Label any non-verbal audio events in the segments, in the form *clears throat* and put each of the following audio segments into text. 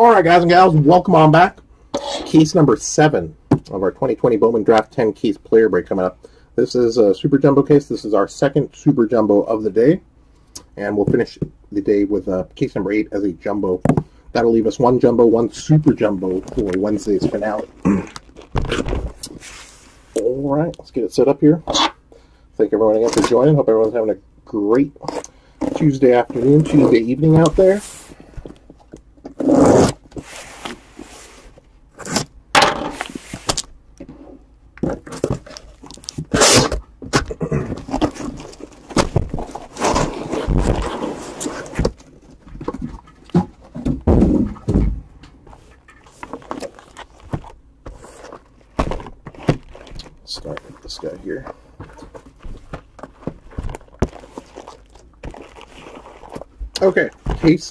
All right, guys and gals, welcome on back. Case number seven of our 2020 Bowman Draft 10 case player break coming up. This is a Super Jumbo case. This is our second Super Jumbo of the day. And we'll finish the day with uh, case number eight as a Jumbo. That'll leave us one Jumbo, one Super Jumbo for Wednesday's finale. All right, let's get it set up here. Thank everyone again for joining. Hope everyone's having a great Tuesday afternoon, Tuesday evening out there. Start with this guy here. Okay,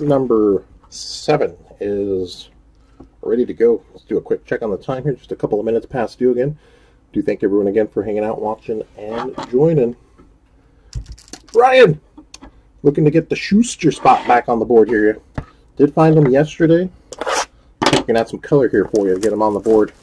number seven is ready to go. Let's do a quick check on the time here. Just a couple of minutes past due again. Do thank everyone again for hanging out, watching, and joining. Ryan! looking to get the Shuster spot back on the board here. Did find him yesterday. Can add some color here for you to get him on the board.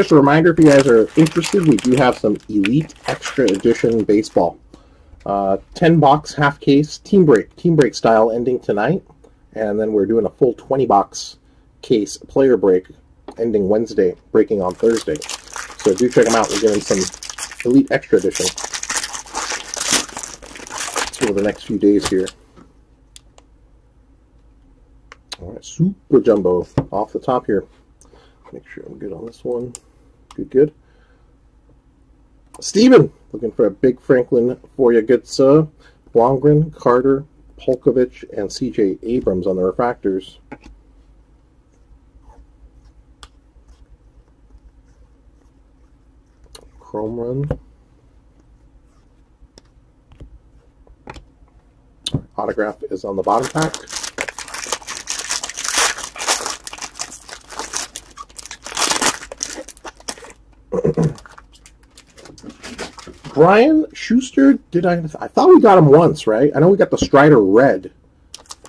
Just a reminder, if you guys are interested, we do have some Elite Extra Edition baseball. Uh, 10 box half case team break, team break style ending tonight. And then we're doing a full 20 box case player break ending Wednesday, breaking on Thursday. So do check them out. We're giving some Elite Extra Edition over the next few days here. All right, Super Jumbo off the top here. Make sure I'm good on this one. Good, good. Steven, looking for a big Franklin for you, good sir. Blomgren, Carter, Polkovich, and CJ Abrams on the refractors. Chrome run. Autograph is on the bottom pack. *coughs* Brian Shuster, did I? I thought we got him once, right? I know we got the Strider Red.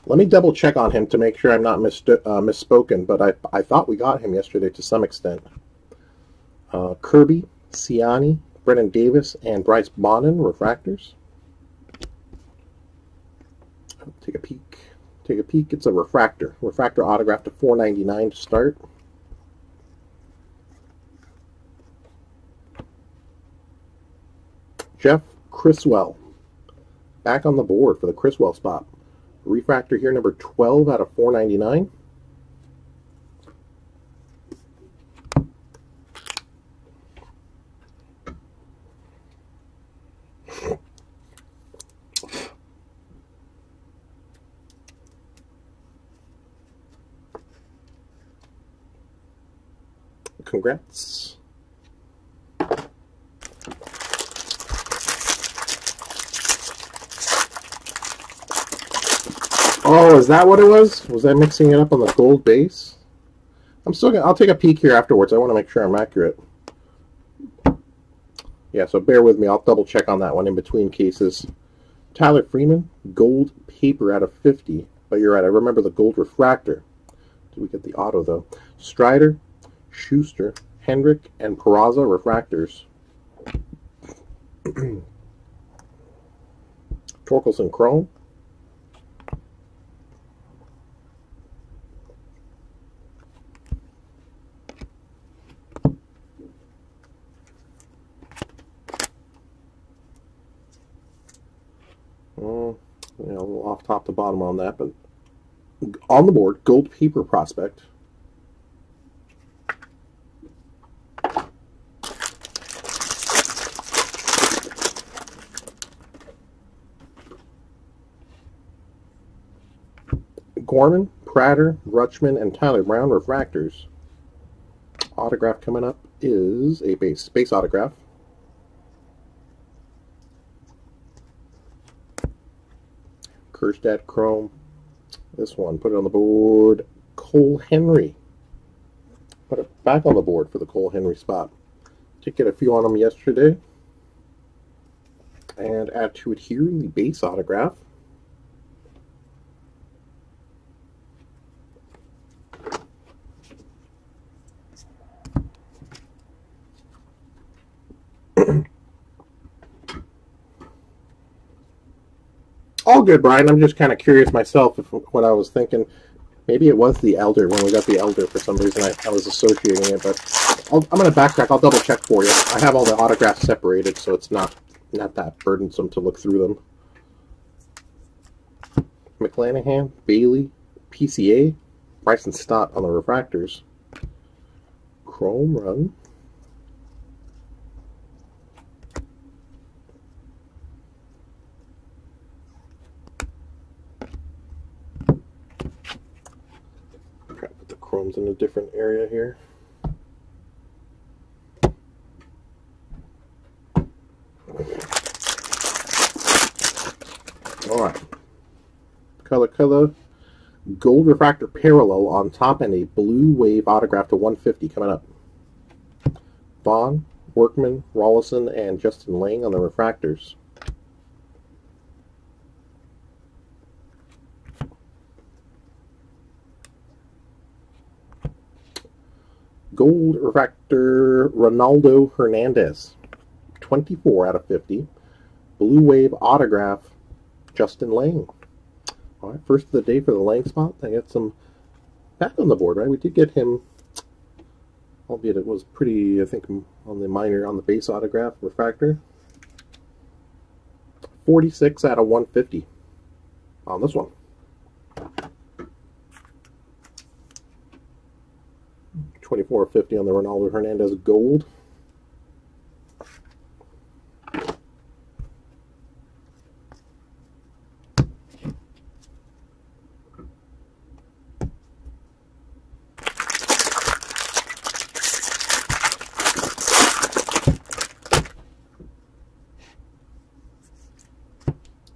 Let me double check on him to make sure I'm not mis uh, misspoken, but I, I thought we got him yesterday to some extent. Uh, Kirby, Siani, Brennan Davis, and Bryce Bonnin, refractors. Take a peek. Take a peek. It's a refractor. Refractor autograph to 4.99 to start. Jeff Criswell back on the board for the Criswell spot. Refractor here, number 12 out of 499. Congrats. Oh, is that what it was? Was I mixing it up on the gold base? I'm still gonna, I'll take a peek here afterwards. I want to make sure I'm accurate. Yeah, so bear with me. I'll double check on that one in between cases. Tyler Freeman, gold paper out of 50. But you're right, I remember the gold refractor. Did we get the auto, though? Strider, Shuster, Hendrick, and Peraza refractors. *clears throat* Torkelson Chrome. you know, a little off top to bottom on that, but on the board, gold paper prospect. Gorman, Prater, Rutschman, and Tyler Brown refractors. Autograph coming up is a base base autograph. Kjerstad Chrome. This one, put it on the board. Cole Henry. Put it back on the board for the Cole Henry spot. Did get a few on him yesterday. And add to it here the base autograph. All good, Brian. I'm just kind of curious myself if what I was thinking. Maybe it was the Elder when we got the Elder for some reason. I, I was associating it, but i am going to backtrack. I'll double check for you. I have all the autographs separated, so it's not not that burdensome to look through them. McClanahan, Bailey, PCA, Bryson Stott on the refractors. Chrome run. Chrome's in a different area here. Alright. Color color. Gold refractor parallel on top and a blue wave autograph to 150 coming up. Vaughn, Workman, Rollison, and Justin Lang on the refractors. Gold refractor Ronaldo Hernandez, 24 out of 50. Blue Wave autograph Justin Lang. All right, first of the day for the Lang spot. I got some back on the board, right? We did get him, albeit it was pretty, I think, on the minor, on the base autograph refractor. 46 out of 150 on this one. 24.50 on the Ronaldo Hernandez Gold.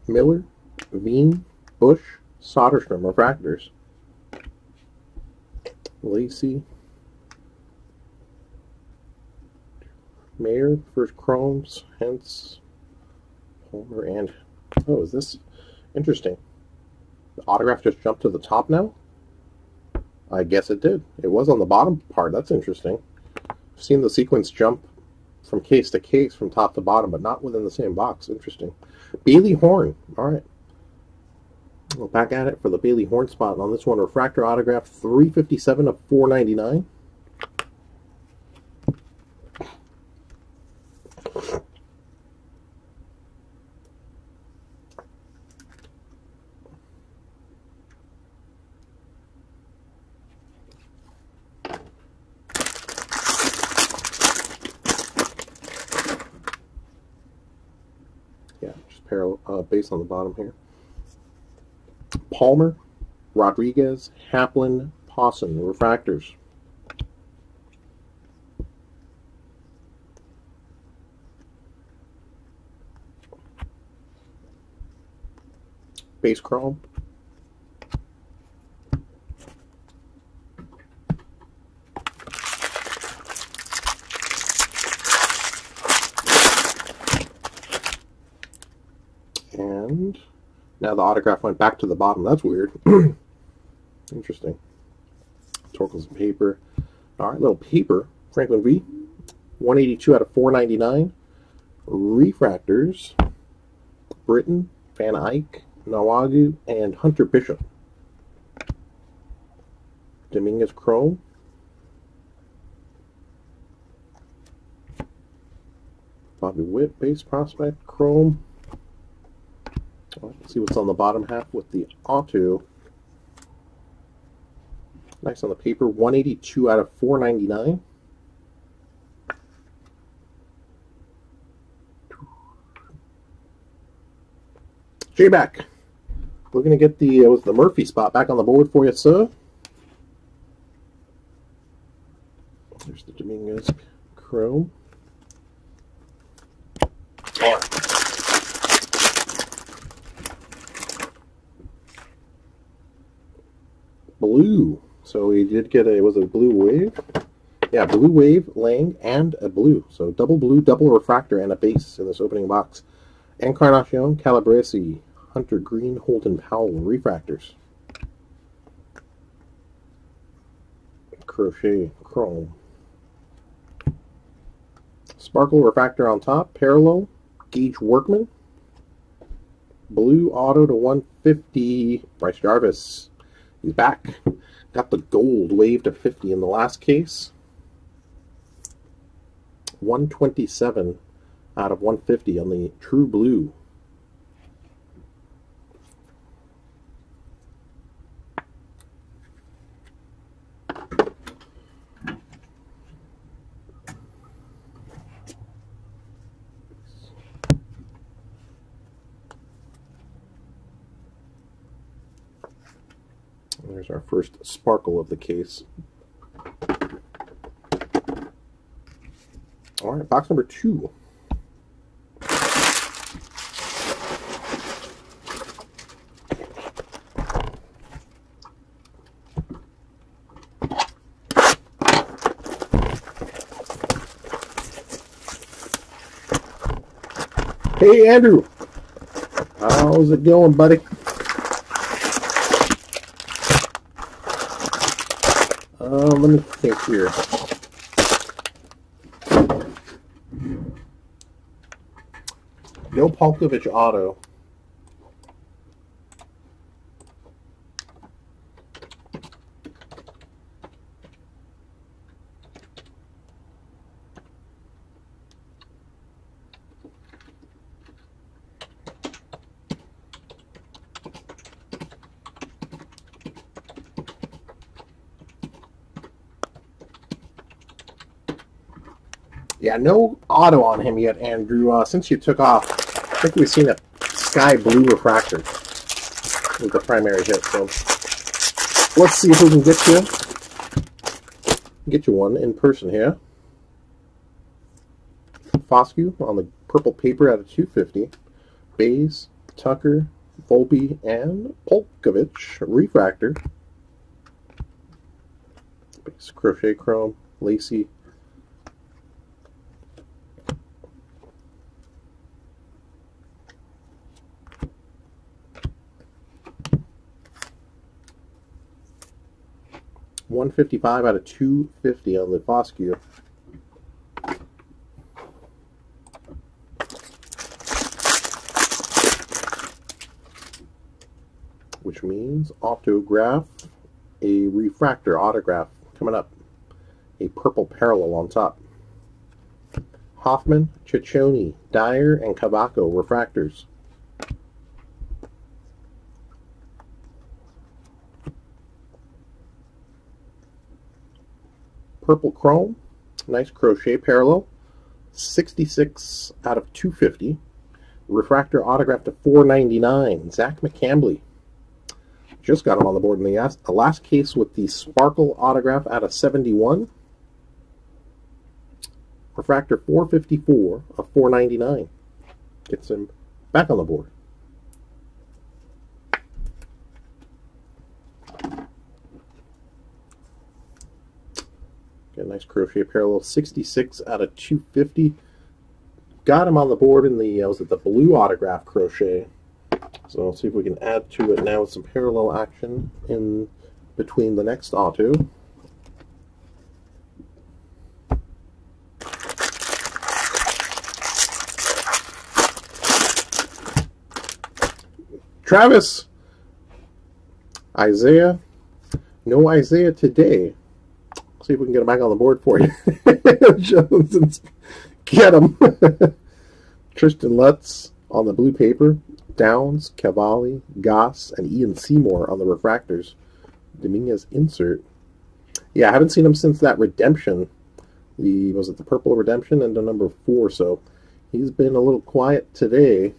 Miller, Veen, Bush, Soderstrom refractors. Lacy, Mayer, first Chromes, hence Palmer, and oh, is this interesting? The autograph just jumped to the top now? I guess it did. It was on the bottom part. That's interesting. I've seen the sequence jump from case to case from top to bottom, but not within the same box. Interesting. Bailey Horn. All right. Well, back at it for the Bailey Horn spot on this one. Refractor autograph 357 of 499. On the bottom here. Palmer, Rodriguez, Haplin, Pawson, refractors. Base chrome. And now the autograph went back to the bottom. That's weird. *clears throat* Interesting. Torkel's paper. All right, little paper. Franklin V. 182 out of 499. Refractors. Britain, Van Eyk, Nwogu, and Hunter Bishop. Dominguez Chrome. Bobby Witt, base prospect, Chrome. See what's on the bottom half with the auto. Nice on the paper, 182 out of 499. J-back. We're going to get the, uh, was the Murphy spot back on the board for you, sir. There's the Dominguez Chrome. Blue So we did get a was it a blue wave? Yeah, blue wave, Lang, and a blue. So double blue, double refractor, and a base in this opening box. Encarnacion, Calabrese, Hunter Green, Holden Powell, refractors. Crochet, Chrome. Sparkle refractor on top, parallel, Gage Workman. Blue auto to 150, Bryce Jarvis. He's back. Got the gold wave to 50 in the last case. 127 out of 150 on the True Blue. There's our first sparkle of the case. All right, box number two. Hey, Andrew. How's it going, buddy? Uh, let me think here. No Polkovich auto. Yeah, no auto on him yet, Andrew. Uh, since you took off, I think we've seen a sky blue refractor with the primary hit. So let's see if we can get you get you one in person here. Foscue on the purple paper out of 250. Bays, Tucker, Volpe, and Polkovich refractor. Crochet chrome, lacy, One fifty five out of two fifty on the Foscue. Which means autograph, a refractor autograph coming up. A purple parallel on top. Hoffman, Ciccone, Dyer, and Cavaco refractors. Purple Chrome, nice crochet parallel. 66 out of 250. Refractor autograph to 499. Zach McCambley. Just got him on the board in the last case with the Sparkle autograph out of 71. Refractor 454 of 499. Gets him back on the board. Get a nice crochet parallel, 66 out of 250. Got him on the board in the, uh, was it the blue autograph crochet. So let's see if we can add to it now with some parallel action in between the next auto. Travis, Isaiah, no Isaiah today see if we can get him back on the board for you. *laughs* Jones, get him. *laughs* Tristen Lutz on the blue paper. Downs, Cavalli, Goss, and Ian Seymour on the refractors. Dominguez insert. Yeah, I haven't seen him since that redemption. The was it the purple redemption and the number four. So he's been a little quiet today.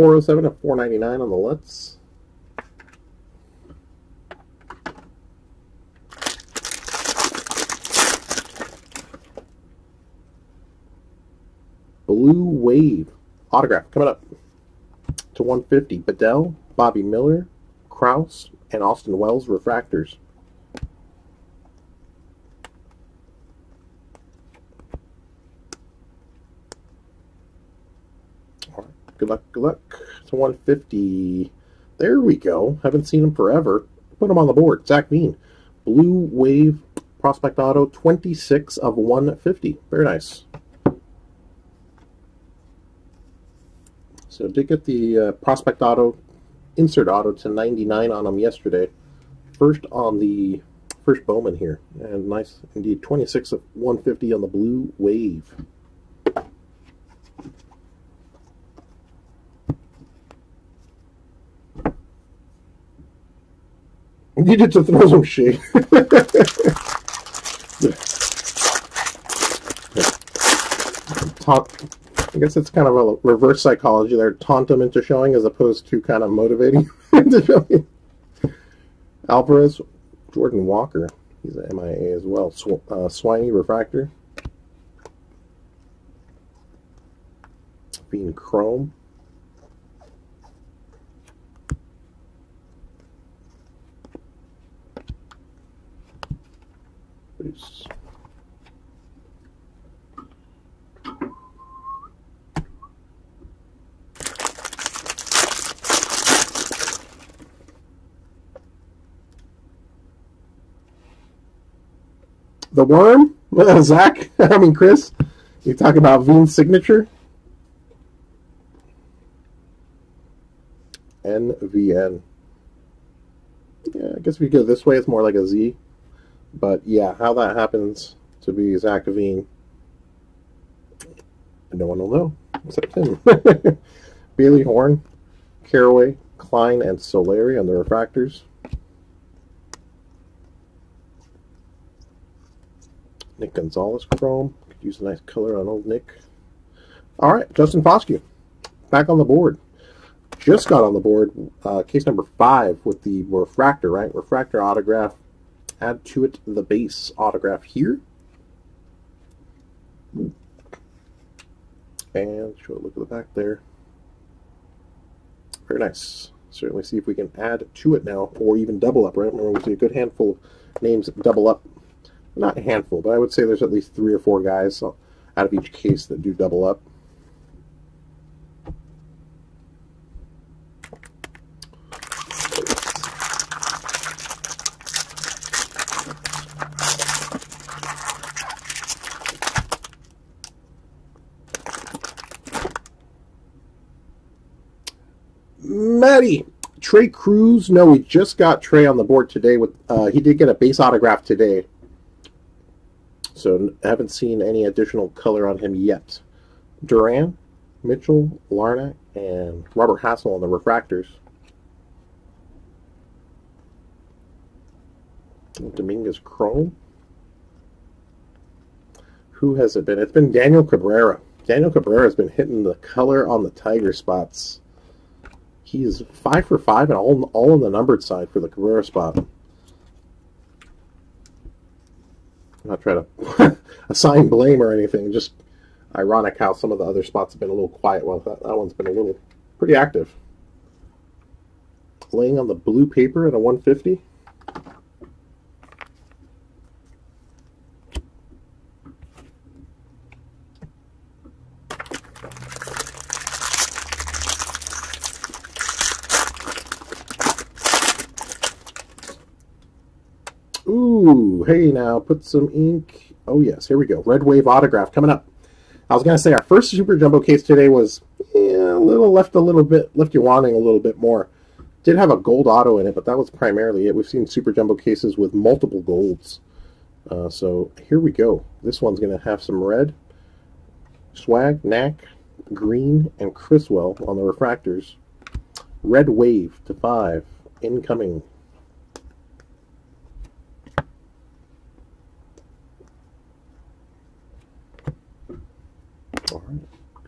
407 to 499 on the Lutz. Blue Wave autograph coming up to 150. Bedell, Bobby Miller, Kraus, and Austin Wells refractors. All right, good luck, good luck. To 150. There we go. Haven't seen him forever. Put him on the board. Zach Veen. Blue Wave Prospect Auto, 26 of 150. Very nice. So did get the uh, Prospect Auto insert auto to 99 on them yesterday. First on the first Bowman here. And nice indeed. 26 of 150 on the Blue Wave. Needed to throw some shade. Taunt, I guess it's kind of a reverse psychology there. Taunt them into showing as opposed to kind of motivating *laughs* into showing. Alvarez, Jordan Walker, he's an MIA as well. Sw uh, Swiney Refractor. Being Chrome. The worm? *laughs* Zach? *laughs* I mean, Chris? You talk about Veen's signature? NVN. Yeah, I guess if you go this way, it's more like a Z. But yeah, how that happens to be Zach Veen, no one will know except him. *laughs* Bailey Horn, Caraway, Klein, and Solari on the refractors. Nick Gonzalez Chrome. Could use a nice color on old Nick. All right, Justin Foscue, back on the board. Just got on the board, uh, case number five with the refractor, right? Refractor autograph. Add to it the base autograph here. And show a look at the back there. Very nice. Certainly see if we can add to it now, or even double up, right? Remember, we see a good handful of names double up not a handful, but I would say there's at least three or four guys out of each case that do double up. Trey Cruz. No, we just got Trey on the board today. With uh, he did get a base autograph today. So haven't seen any additional color on him yet. Duran, Mitchell, Larnach, and Robert Hassell on the refractors. Dominguez Chrome. Who has it been? It's been Daniel Cabrera. Daniel Cabrera has been hitting the color on the tiger spots. He's five for five and all, all on the numbered side for the Cabrera spot. I'm not trying to *laughs* assign blame or anything. Just ironic how some of the other spots have been a little quiet while that, that one's been a little pretty active. Laying on the blue paper at a 150. Ooh, hey now, put some ink. Oh yes, here we go. Red Wave autograph coming up. I was gonna say our first Super Jumbo case today was yeah, a little left a little bit left you wanting a little bit more. Did have a gold auto in it, but that was primarily it. We've seen Super Jumbo cases with multiple golds. Uh, so here we go. This one's gonna have some red, swag, knack, green, and Criswell on the refractors. Red Wave to five incoming. All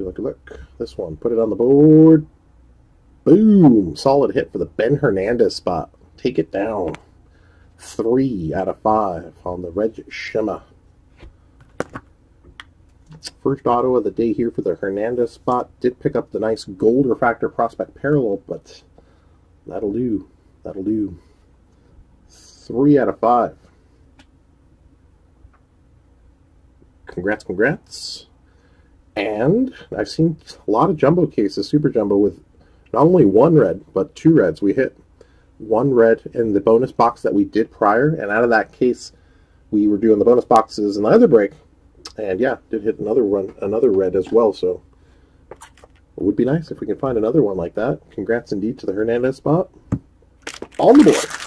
luck, good luck. This one. Put it on the board. Boom. Solid hit for the Ben Hernandez spot. Take it down. Three out of five on the Red Shimmer. First auto of the day here for the Hernandez spot. Did pick up the nice gold refractor prospect parallel, but that'll do. That'll do. Three out of five. Congrats, congrats. And I've seen a lot of jumbo cases, super jumbo, with not only one red, but two reds. We hit one red in the bonus box that we did prior, and out of that case, we were doing the bonus boxes in the other break, and yeah, did hit another one, another red as well. So it would be nice if we can find another one like that. Congrats indeed to the Hernandez spot. On the board.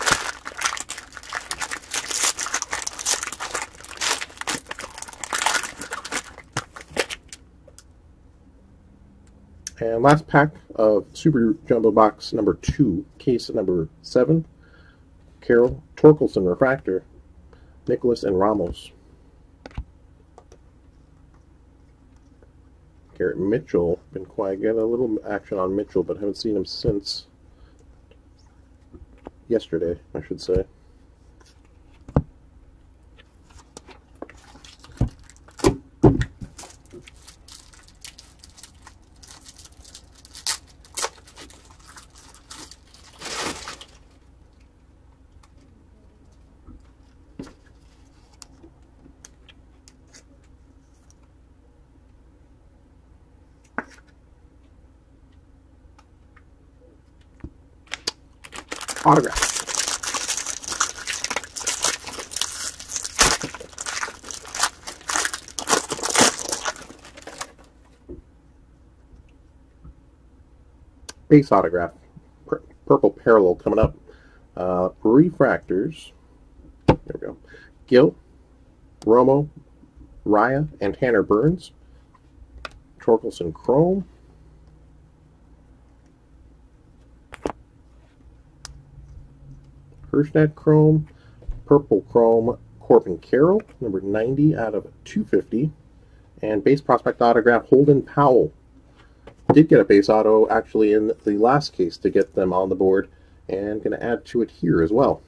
And last pack of Super Jumbo Box number two, case number seven, Carroll Torkelson Refractor, Nicholas and Ramos. Garrett Mitchell, been quiet. Get a little action on Mitchell, but haven't seen him since yesterday, I should say. autograph. Base autograph. Pur purple parallel coming up. Uh, refractors. There we go. Gil, Romo, Raya, and Tanner Burns. Torkelson Chrome. Hirschnet Chrome, Purple Chrome, Corbin Carroll, number 90 out of 250, and base prospect autograph Holden Powell. Did get a base auto actually in the last case to get them on the board, and going to add to it here as well.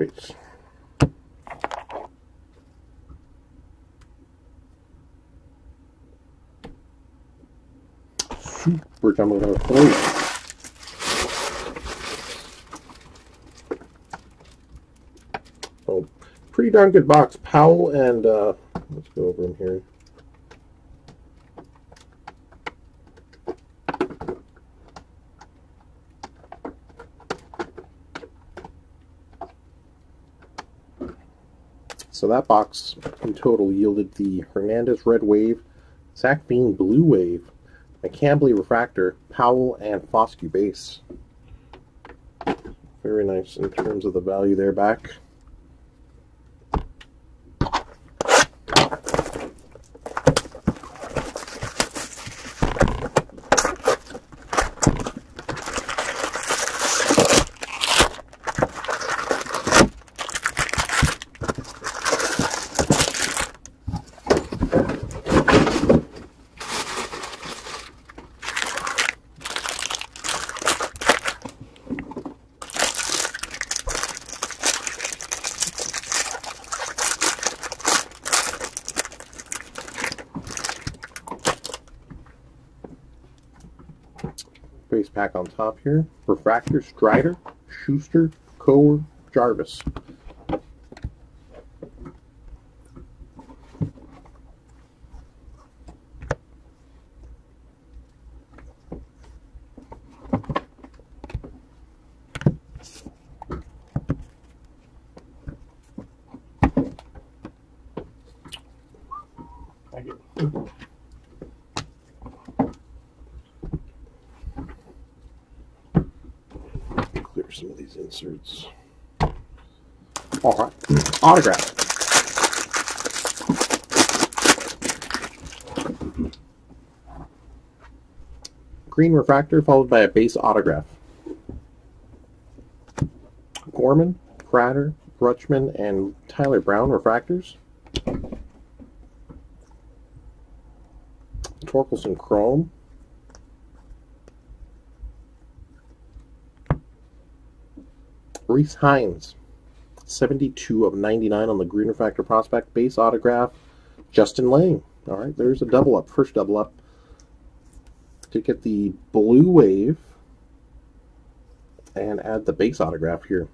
Base. Super jumbo number. Oh, pretty darn good box. Powell and uh, let's go over them here. So that box in total yielded the Hernandez Red Wave, Zach Veen Blue Wave, McCambley Refractor, Powell, and Foscue Base. Very nice in terms of the value there back. base pack on top here. Refractor, Strider, Shuster, Coer, Jarvis. Thank you. Clear some of these inserts. All autograph. Green refractor followed by a base autograph. Gorman, Prater, Rutschman, and Tyler Brown refractors. Torkelson Chrome. Reese Hines, 72 of 99 on the Green Factor Prospect base autograph. Justin Lang. All right, there's a double up, first double up. To get the Blue Wave and add the base autograph here.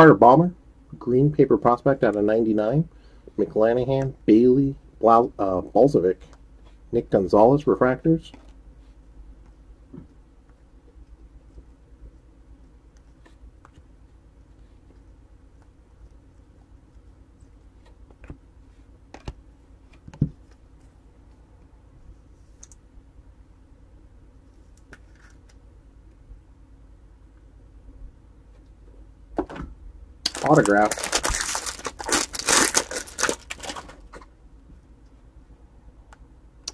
Carter Baumler, Green Paper Prospect out of 99. McClanahan, Bailey, Blau, uh, Balzovic, Nick Gonzalez, Refractors. Autograph.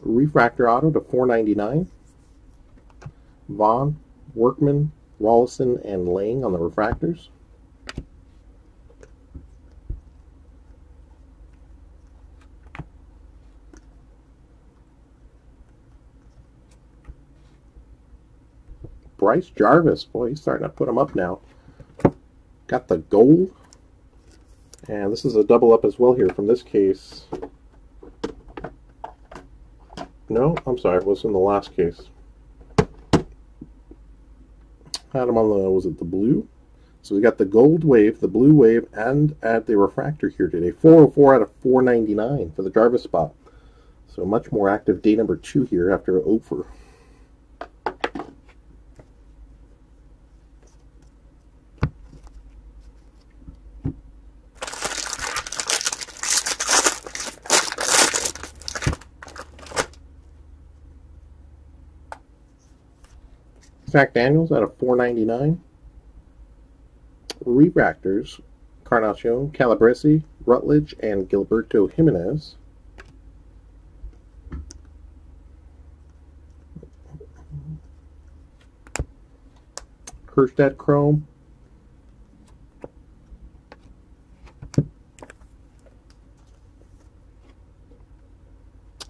Refractor auto to 499. Vaughn, Workman, Rollison, and Lang on the refractors. Bryce Jarvis, boy, he's starting to put him up now. Got the gold. And this is a double up as well here from this case. No, I'm sorry, it was in the last case. Had them on the, was it the blue? So we got the gold wave, the blue wave, and add the refractor here today. 404 out of 499 for the Jarvis spot. So much more active day number two here after oh over. Zach Daniels out of 499. Refractors, Carnacion, Calabrese, Rutledge, and Gilberto Jimenez. Kjerstad Chrome.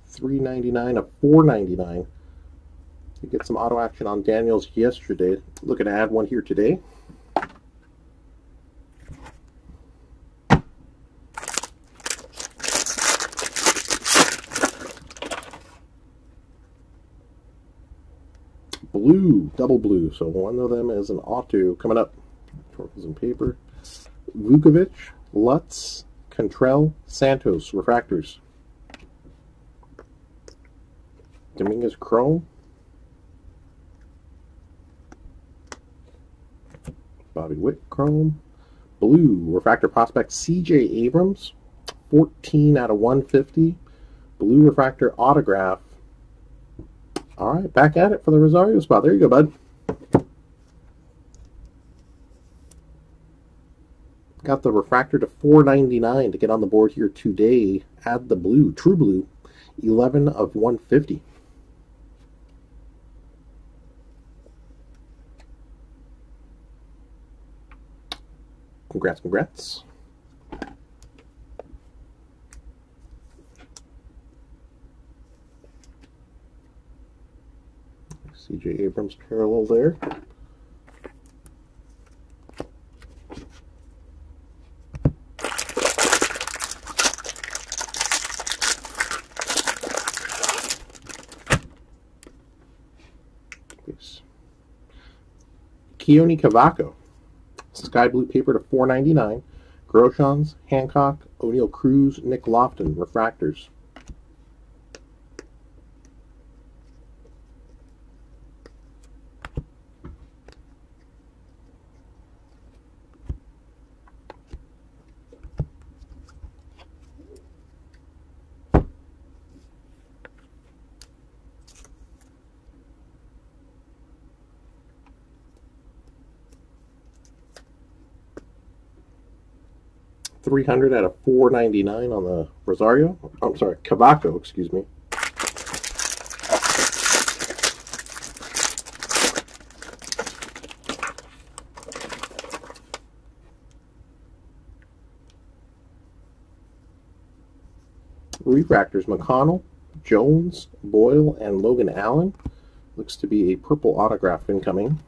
Three ninety nine of four ninety nine. Get some auto action on Daniels yesterday. Looking to add one here today. Blue, double blue. So one of them is an auto coming up. Torkels and paper. Vukovic, Lutz, Cantrell, Santos, refractors. Dominguez Chrome. Bobby Witt Chrome. Blue Refractor Prospect CJ Abrams. 14 out of 150. Blue Refractor Autograph. All right, back at it for the Rosario spot. There you go, bud. Got the refractor to 499 to get on the board here today. Add the blue, true blue, 11 of 150. Congrats, congrats. CJ Abrams parallel there. Keoni Cavaco. Sky blue paper to 4.99. Groshans, Hancock, Oneil Cruz, Nick Loftin, refractors. 300 out of 499 on the Rosario. I'm sorry, Cavaco, excuse me. Refractors McConnell, Jones, Boyle, and Logan Allen. Looks to be a purple autograph incoming.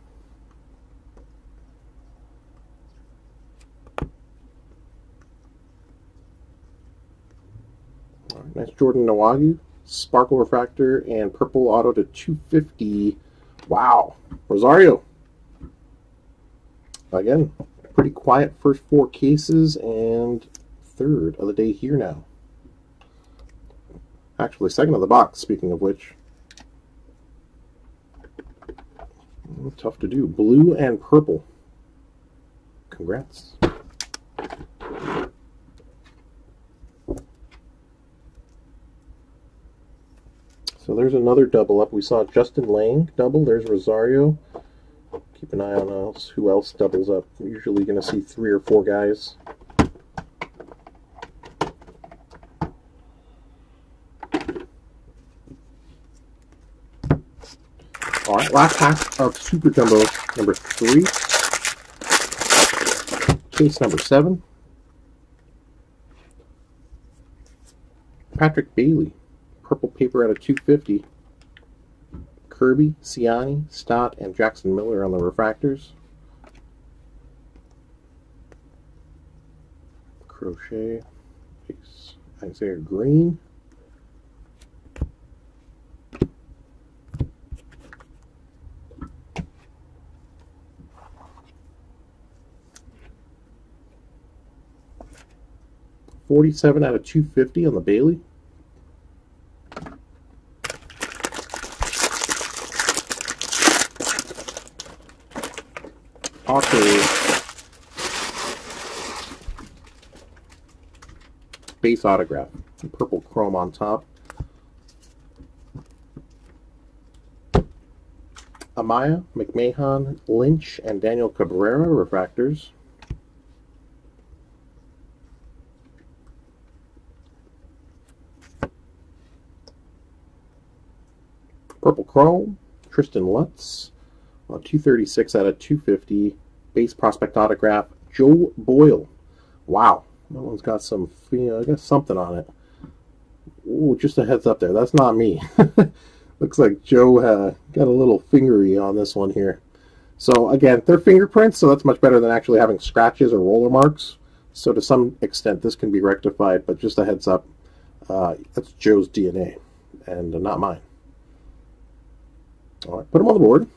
nice Jordan Nwogu, Sparkle Refractor, and Purple Auto to 250. Wow. Rosario. Again, pretty quiet first four cases and third of the day here now. Actually, second of the box, speaking of which. Tough to do. Blue and purple. Congrats. So there's another double up. We saw Justin Lang double. There's Rosario. Keep an eye on else. who else doubles up. We're usually going to see three or four guys. All right, last pack of Super Jumbo number three. Case number seven. Patrick Bailey purple paper out of 250. Kirby, Siani, Stott, and Jackson Miller on the refractors. Crochet, piece. Isaiah Greene. Forty-seven out of two fifty on the Bailey. Auto base autograph. Purple chrome on top. Amaya, McMahon, Lynch, and Daniel Cabrera refractors. Purple Chrome, Tristen Lutz, uh, 236 out of 250. Base prospect autograph, Joe Boyle. Wow, that one's got some, you know, I guess something on it. Ooh, just a heads up there. That's not me. *laughs* Looks like Joe uh, got a little fingery on this one here. So again, they're fingerprints, so that's much better than actually having scratches or roller marks. So to some extent, this can be rectified, but just a heads up, uh, that's Joe's DNA and not mine. All right, put them on the board.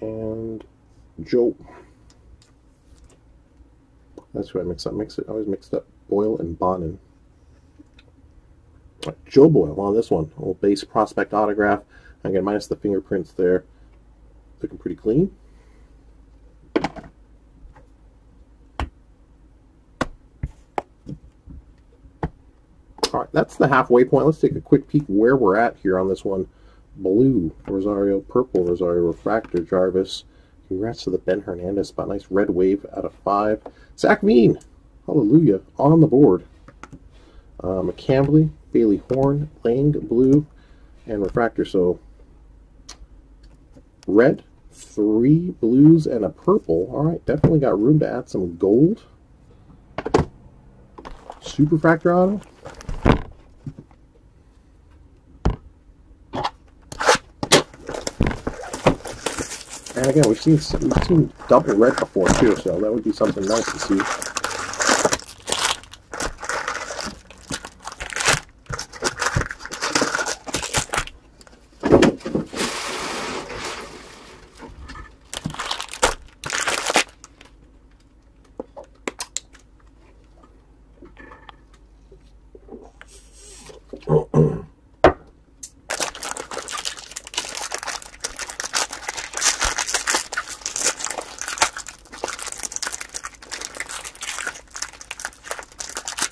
and Joe. That's who I mix up. Mix it. I always mixed up Boyle and Bonnin. Joe Boyle on this one. Old base prospect autograph. Again, minus the fingerprints there. Looking pretty clean. All right, that's the halfway point. Let's take a quick peek where we're at here on this one blue Rosario, purple Rosario, refractor Jarvis. Congrats to the Ben Hernandez spot. Nice red wave out of five. Zach Veen, hallelujah, on the board. Uh, McCambley, Bailey Horn, Lang, blue, and refractor. So red, three blues, and a purple. All right, definitely got room to add some gold. Superfractor auto. Again, we've seen we've seen double red before too, so that would be something nice to see.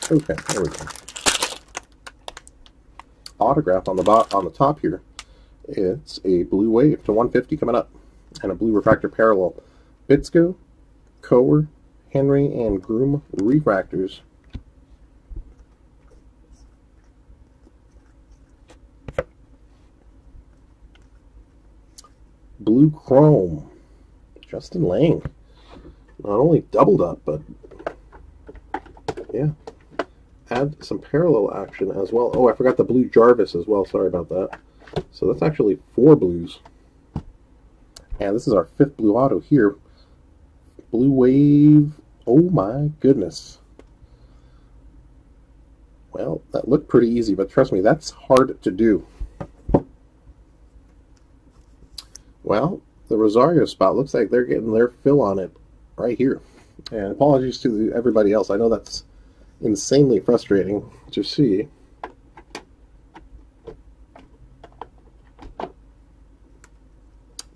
Okay, there we go. autograph on the bot on the top here. It's a blue wave to 150 coming up, and a blue refractor parallel. Bitsko, Kowar, Henry, and Groom refractors. Blue Chrome, Justin Lang. Not only doubled up, but yeah, add some parallel action as well. Oh, I forgot the blue Jarvis as well. Sorry about that. So that's actually four blues. And this is our fifth blue auto here. Blue Wave. Oh my goodness. Well, that looked pretty easy, but trust me, that's hard to do. Well, the Rosario spot looks like they're getting their fill on it right here. And apologies to everybody else. I know that's insanely frustrating to see.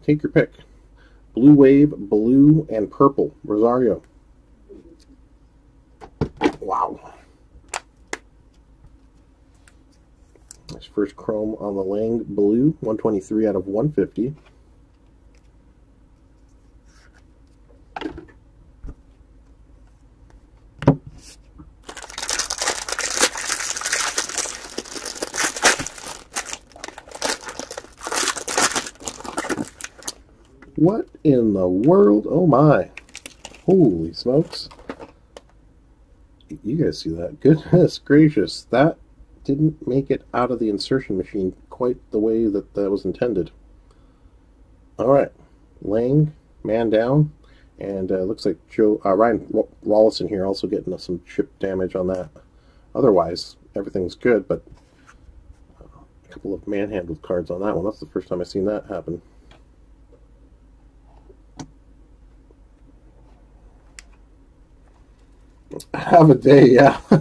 Take your pick. Blue Wave, blue, and purple. Rosario. Wow. Nice first chrome on the Lang Blue, 123 out of 150. What in the world? Oh my. Holy smokes. You guys see that? Goodness *laughs* gracious. That didn't make it out of the insertion machine quite the way that that was intended. Alright. Lang, man down. And uh, looks like Joe uh, Ryan Rollison here also getting some chip damage on that. Otherwise, everything's good, but a couple of manhandled cards on that one. That's the first time I've seen that happen. Have a day, yeah. *laughs*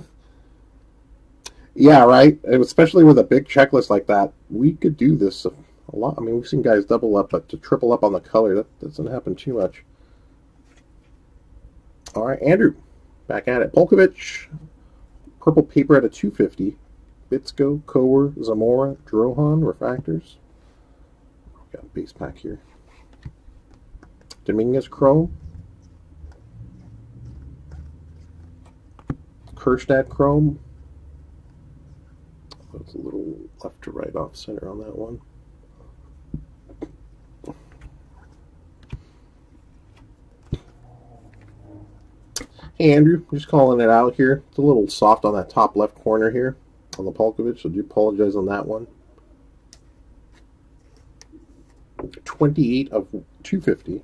yeah, right. Especially with a big checklist like that, we could do this a lot. I mean, we've seen guys double up, but to triple up on the color, that doesn't happen too much. All right, Andrew, back at it. Polkovich, purple paper at a 250. Bitsko, Kowar, Zamora, Drohan, Refractors. Got a base pack here. Dominguez Chrome, Kjerstad Chrome. It's a little left to right off center on that one. Hey Andrew, just calling it out here. It's a little soft on that top left corner here on the Polkovich, so do apologize on that one. 28 of 250.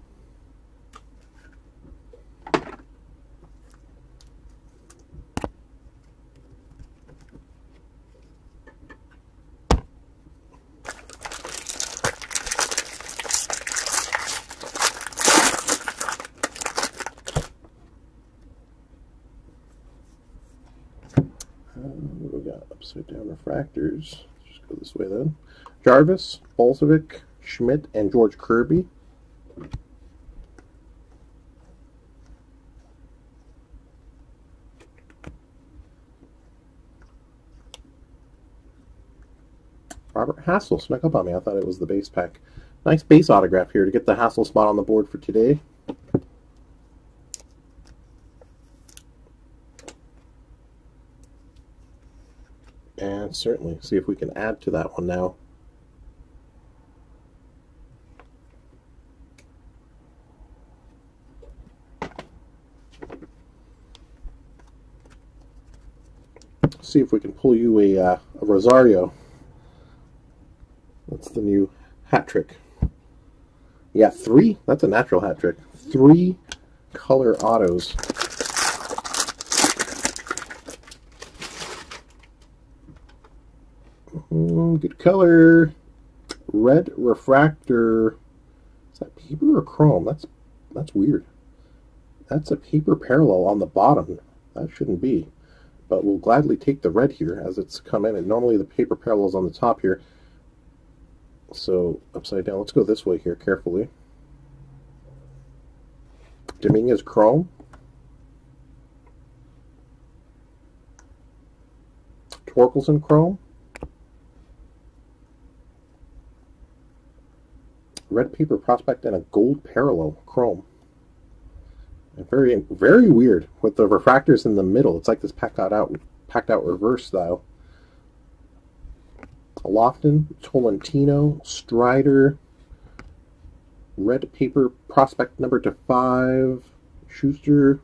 upside Just go this way then. Jarvis, Bolzovic, Schmidt, and George Kirby. Robert Hassell snuck up on me. I thought it was the base pack. Nice base autograph here to get the Hassel spot on the board for today. And certainly see if we can add to that one now. See if we can pull you a, uh, a Rosario. That's the new hat trick. Yeah, three. That's a natural hat trick. Three color autos. Mm, good color. Red refractor. Is that paper or chrome? That's that's weird. That's a paper parallel on the bottom. That shouldn't be. But we'll gladly take the red here as it's come in. And normally the paper parallel is on the top here. So upside down. Let's go this way here carefully. Dominguez chrome. Torkelson chrome. Red paper prospect and a gold parallel chrome. And very very weird with the refractors in the middle. It's like this packed out, out packed out reverse style. Loftin, Tolentino, Strider, red paper prospect number to five, Shuster,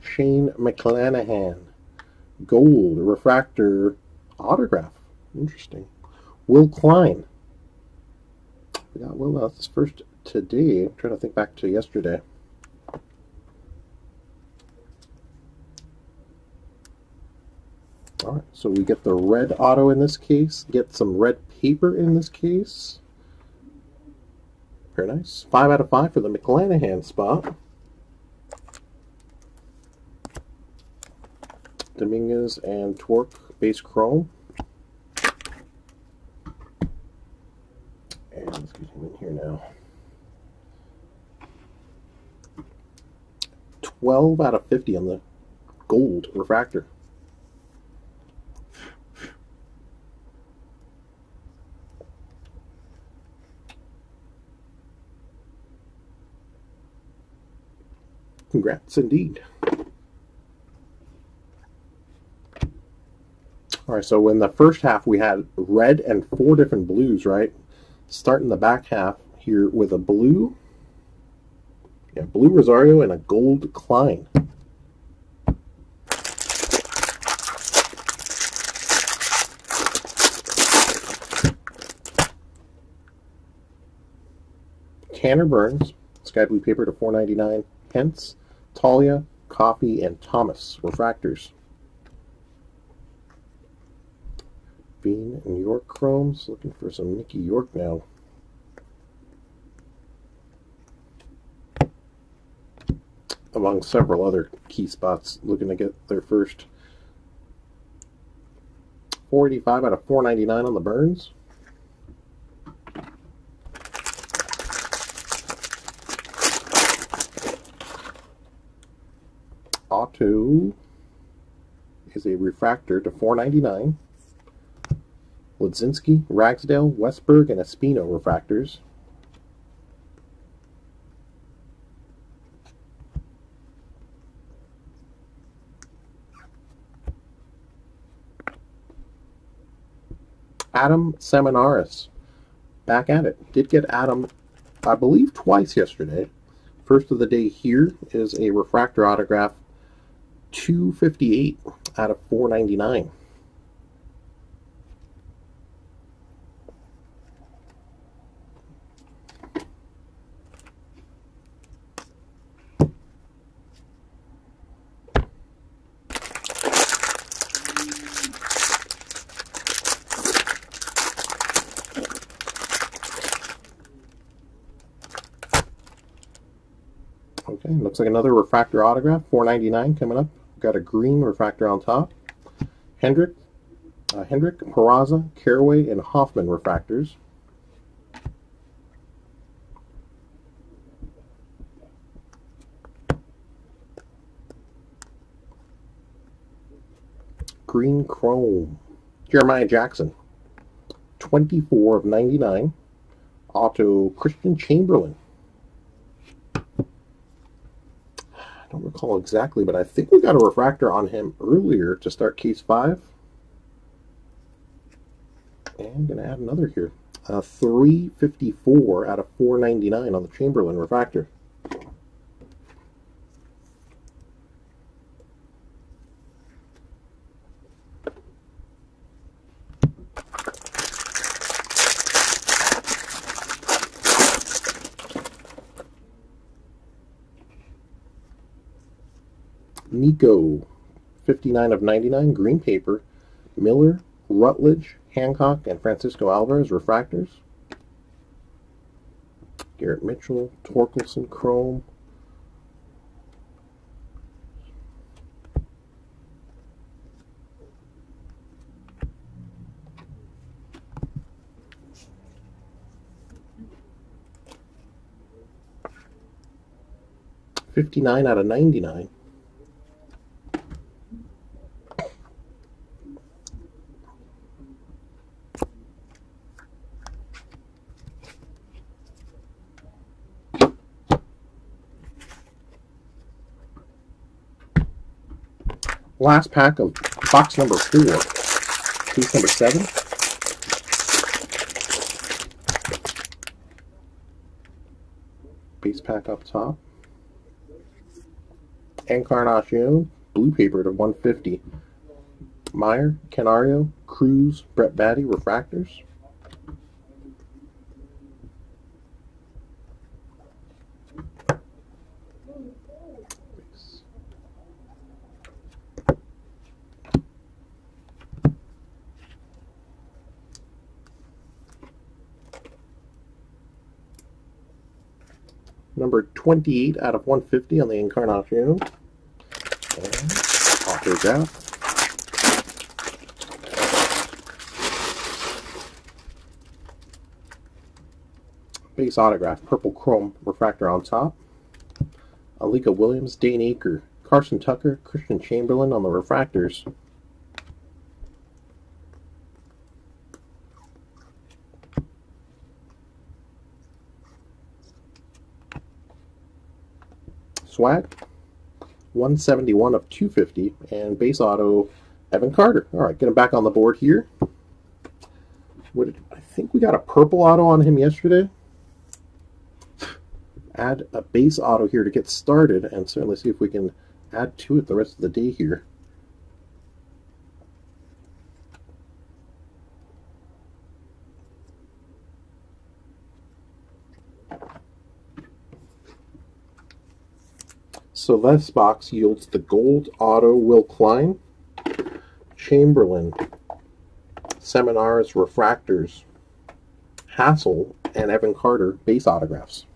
Shane McClanahan, gold refractor autograph. Interesting. Will Klein. We got Will. That's first today. I'm trying to think back to yesterday. All right, so we get the red auto in this case, get some red paper in this case. Very nice. Five out of five for the McClanahan spot. Dominguez and Torque base chrome. And let's get him in here now. 12 out of 50 on the gold refractor. Congrats indeed. All right, so in the first half we had red and four different blues, right? Starting the back half here with a blue, yeah, blue Rosario and a gold Klein. Tanner Burns, sky blue paper to 4.99. Hence, Talia, Coffee, and Thomas refractors. Bean and York chromes. Looking for some Mickey York now. Among several other key spots looking to get their first 485 out of 499 on the Burns. Auto is a refractor to 499. Ledzinski, Ragsdale, Westburg, and Espino refractors. Adam Seminaris. Back at it. Did get Adam, I believe, twice yesterday. First of the day here is a refractor autograph 258 out of 499. Okay, looks like another refractor autograph, 499 coming up. Got a green refractor on top. Hendrick, uh, Hendrick, Peraza, Carraway, and Hoffman refractors. Green Chrome. Jeremiah Jackson. 24 of 99. Auto Christian Chamberlain. Don't recall exactly, but I think we got a refractor on him earlier to start case 5. And I'm going to add another here. Uh, 354 out of 499 on the Chamberlain refractor. Nico, 59 of 99, green paper. Miller, Rutledge, Hancock, and Francisco Alvarez, refractors. Garrett Mitchell, Torkelson, Chrome. Fifty-nine out of ninety-nine. Last pack of box number four. Piece number seven. Base pack up top. Encarnacion, blue paper to 150. Meyer, Canario, Cruz, Brett Baty, Refractors. Number 28 out of 150 on the Encarnacion. And autograph. Base autograph, purple chrome refractor on top. Alika Williams, Dane Acker, Carson Tucker, Christian Chamberlain on the refractors. Swag, 171 of 250, and base auto, Evan Carter. All right, get him back on the board here. What did, I think we got a purple auto on him yesterday. Add a base auto here to get started, and certainly see if we can add to it the rest of the day here. So this box yields the gold auto Will Klein, Chamberlain, Seminaris, Refractors, Hassell, and Evan Carter base autographs.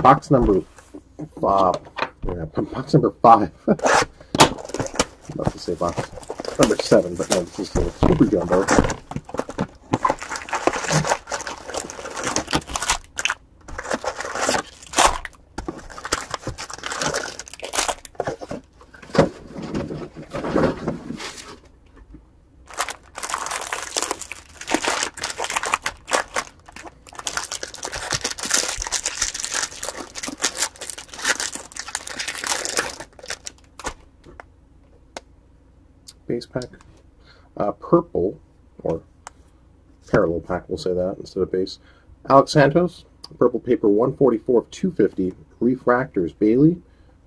Box number yeah, box number five. I'm *laughs* about to say box number seven, but no, this is the super jumbo. base pack. Uh, purple, or parallel pack, we'll say that instead of base. Alex Santos, purple paper 144 of 250. Refractors Bailey,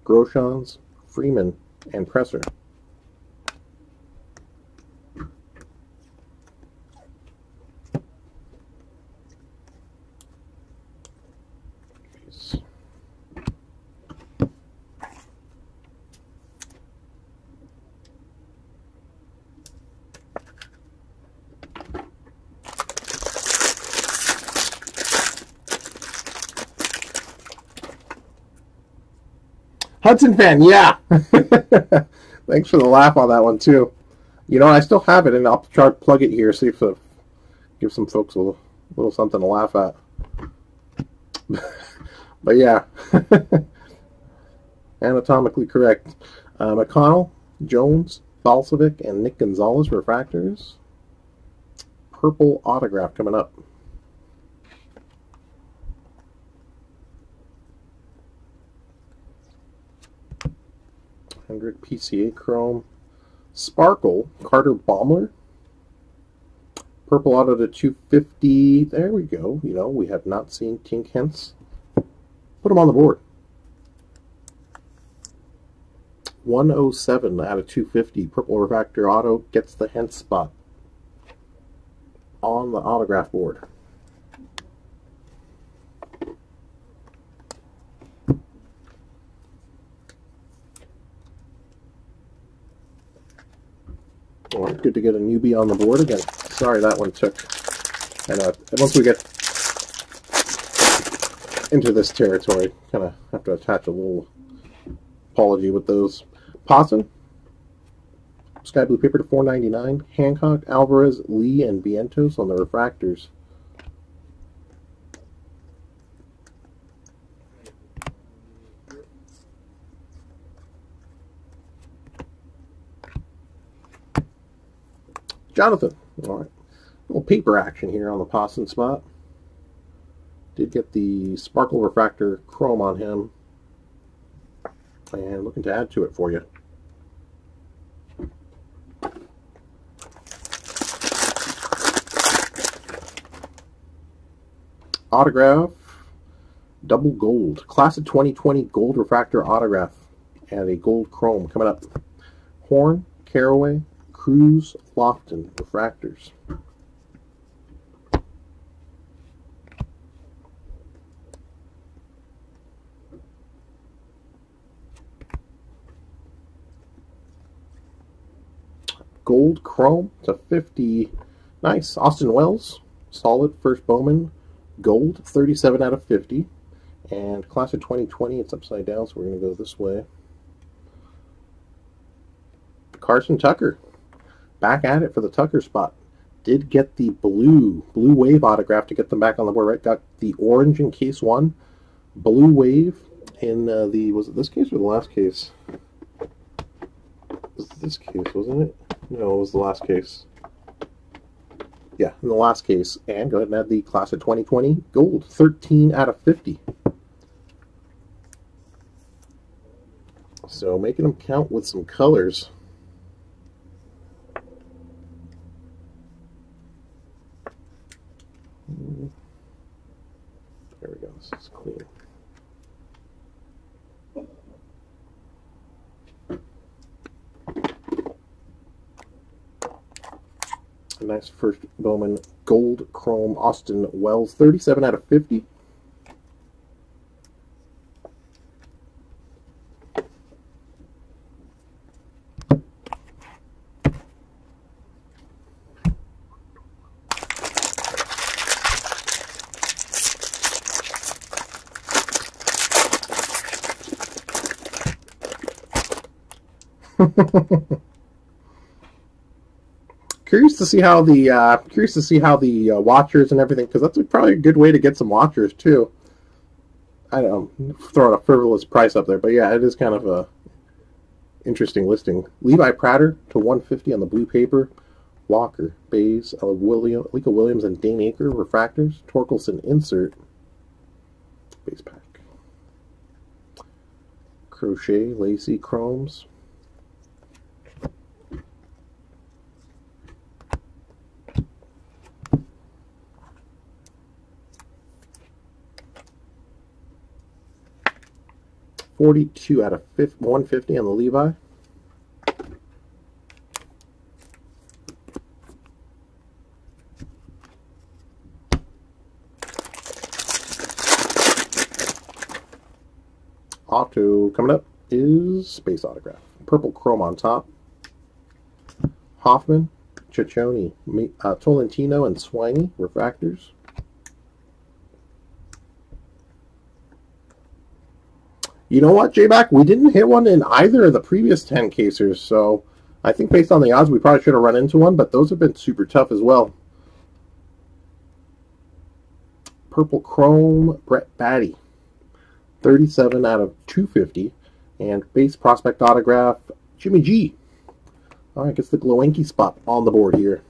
Groshans, Freeman, and Presser. Hudson fan, yeah. *laughs* Thanks for the laugh on that one too. You know, I still have it, and I'll try to plug it here, see if uh, give some folks a little, little something to laugh at. *laughs* but yeah, *laughs* anatomically correct. Uh, McConnell, Jones, Balcevic, and Nick Gonzales refractors. Purple autograph coming up. 100 PCA Chrome. Sparkle, Carter Baumler. Purple Auto to 250. There we go. You know, we have not seen Tink Hence. Put them on the board. 107 out of 250. Purple Refractor Auto gets the hint spot on the autograph board. Well, good to get a newbie on the board again. Sorry that one took. And uh, once we get into this territory, kind of have to attach a little apology with those. Posson, Sky Blue Paper to 499. Hancock, Alvarez, Lee, and Vientos on the refractors. Jonathan. All right. little paper action here on the Poston spot. Did get the Sparkle Refractor Chrome on him. And looking to add to it for you. Autograph, double gold. Class of 2020 gold refractor autograph. And a gold chrome coming up. Horn, Carraway, Cruz, Loftin refractors. gold chrome to 50. Nice. Austin Wells, solid first Bowman, gold, 37 out of 50. And class of 2020, it's upside down, so we're going to go this way. Carson Tucker, back at it for the Tucker spot. Did get the blue, blue wave autograph to get them back on the board, right? Got the orange in case one, blue wave in uh, the, was it this case or the last case? was this case, wasn't it? No, it was the last case. Yeah, in the last case. And go ahead and add the class of 2020 gold. 13 out of 50. So making them count with some colors. There we go. This is clean. A nice first Bowman Gold Chrome Austin Wells, 37 out of 50. *laughs* curious to see how the uh, curious to see how the uh, watchers and everything because that's probably a good way to get some watchers too. I don't throwing a frivolous price up there, but yeah, it is kind of a interesting listing. Levi Prater to 150 on the blue paper. Walker, Bays, William, Alika Williams, and Dane Acker refractors. Torkelson insert. Base pack. Crochet, Lacy, Chromes. 42 out of 50, 150 on the Levi. Auto coming up is Space Autograph. Purple Chrome on top. Hoffman, Ciccone, uh, Tolentino, and Swiney, refractors. You know what, J-Back? We didn't hit one in either of the previous 10 casers, so I think based on the odds, we probably should have run into one, but those have been super tough as well. Purple Chrome, Brett Baty, 37 out of 250. And base prospect autograph, Jimmy G. All right, gets the Glowenke spot on the board here.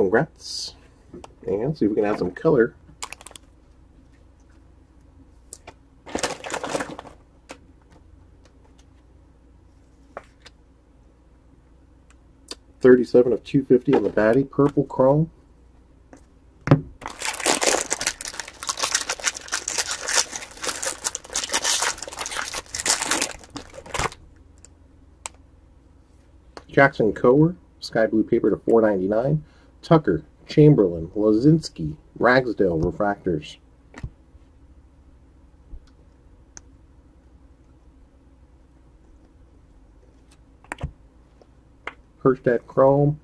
Congrats. And see if we can add some color. Thirty-seven of two fifty on the Baty, purple chrome. Jackson Kowar, sky blue paper to 499. Tucker, Chamberlain, Lozinski, Ragsdale refractors. Kjerstad Chrome.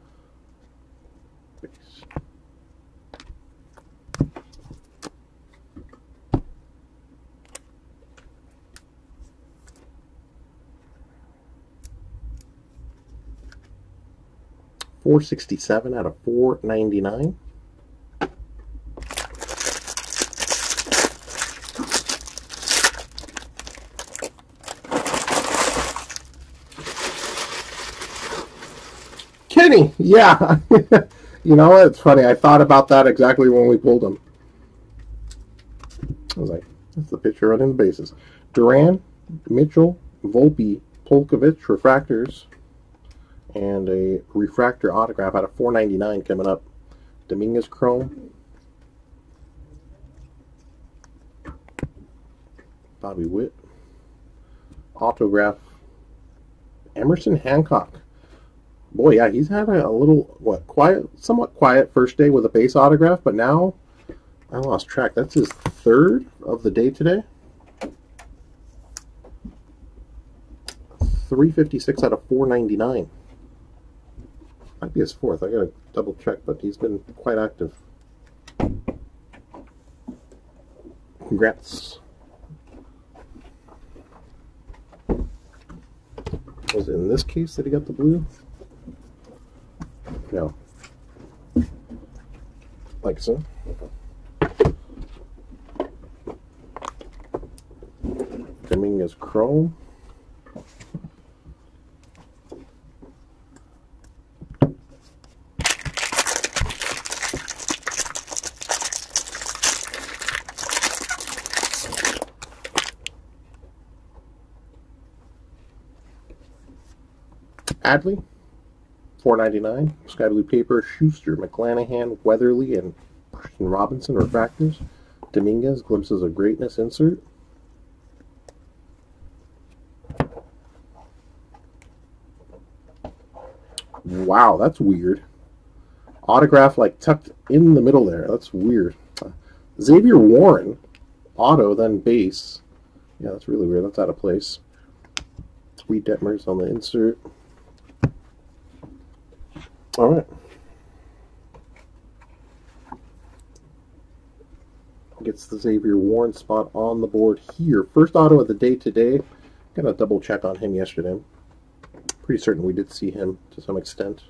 467 out of 499. Kenny, yeah. *laughs* you know, it's funny. I thought about that exactly when we pulled him. I was like, that's the picture running the bases. Duran, Mitchell, Volpe, Polkovich, Refractors, and a refractor autograph out of 499 coming up. Dominguez Chrome. Bobby Witt. Autograph. Emerson Hancock. Boy, yeah, he's had a, a little, what, quiet, somewhat quiet first day with a base autograph, but now I lost track. That's his third of the day today. 356 out of 499. Might be his fourth. I gotta double check, but he's been quite active. Congrats. Was it in this case that he got the blue? No. Like so. Dominguez Chrome. Adley, four ninety nine. Sky blue paper. Shuster, McClanahan, Weatherly, and Robinson refractors. Dominguez, glimpses of greatness insert. Wow, that's weird. Autograph like tucked in the middle there. That's weird. Xavier Warren, auto, then base. Yeah, that's really weird. That's out of place. Three Detmers on the insert. All right. Gets the Xavier Warren spot on the board here. First auto of the day today. Got a double check on him yesterday pretty certain we did see him to some extent.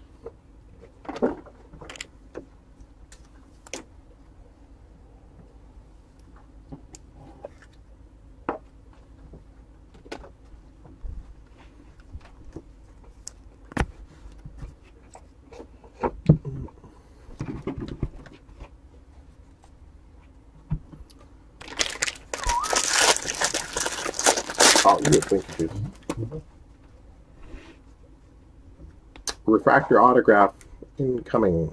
Oh, you thank you, refractor autograph incoming.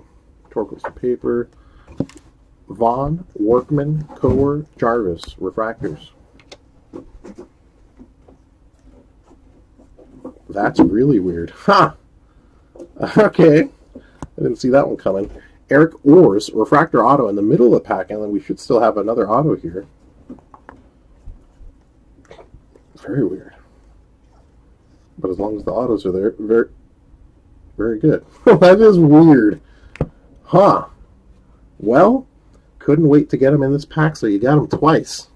Torkelson paper. Vaughn, Workman, Kowar, Jarvis, refractors. That's really weird. Huh. *laughs* Okay. I didn't see that one coming. Eric Orrs, refractor auto in the middle of the pack, and then we should still have another auto here. Very weird. But as long as the autos are there, very very good. *laughs* that is weird. Huh. Well, couldn't wait to get them in this pack, so you got them twice.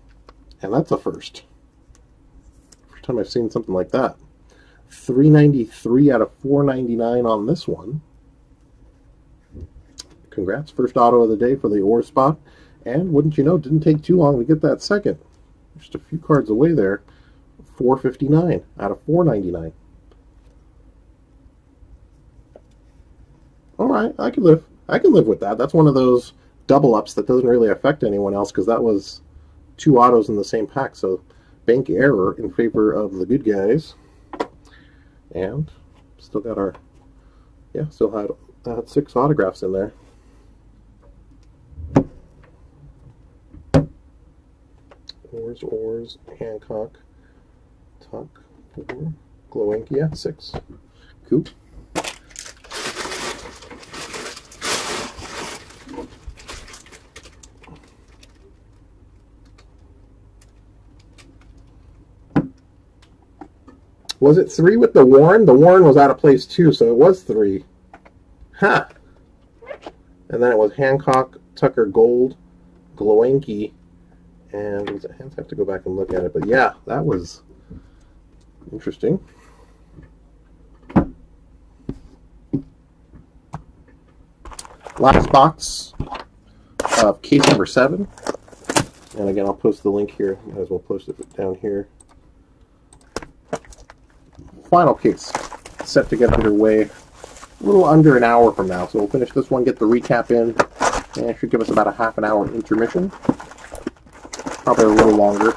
And that's a first. First time I've seen something like that. 393 out of 499 on this one. Congrats. First auto of the day for the ore spot. And wouldn't you know, didn't take too long to get that second. Just a few cards away there. 459 out of 499. All right, I can live. I can live with that. That's one of those double ups that doesn't really affect anyone else because that was two autos in the same pack. So bank error in favor of the good guys. And still got our, yeah, still had, had six autographs in there. Oars, Oars, Hancock, Tuck, four, Glowenke, six. Coop. Was it three with the Warren? The Warren was out of place too, so it was three. Huh. And then it was Hancock, Tucker Gold, Glowenke, and was it I have to go back and look at it, but yeah, that was interesting. Last box of case number seven. And again, I'll post the link here. Might as well post it down here final case set to get underway a little under an hour from now. So we'll finish this one, get the recap in, and should give us about a half an hour intermission. Probably a little longer.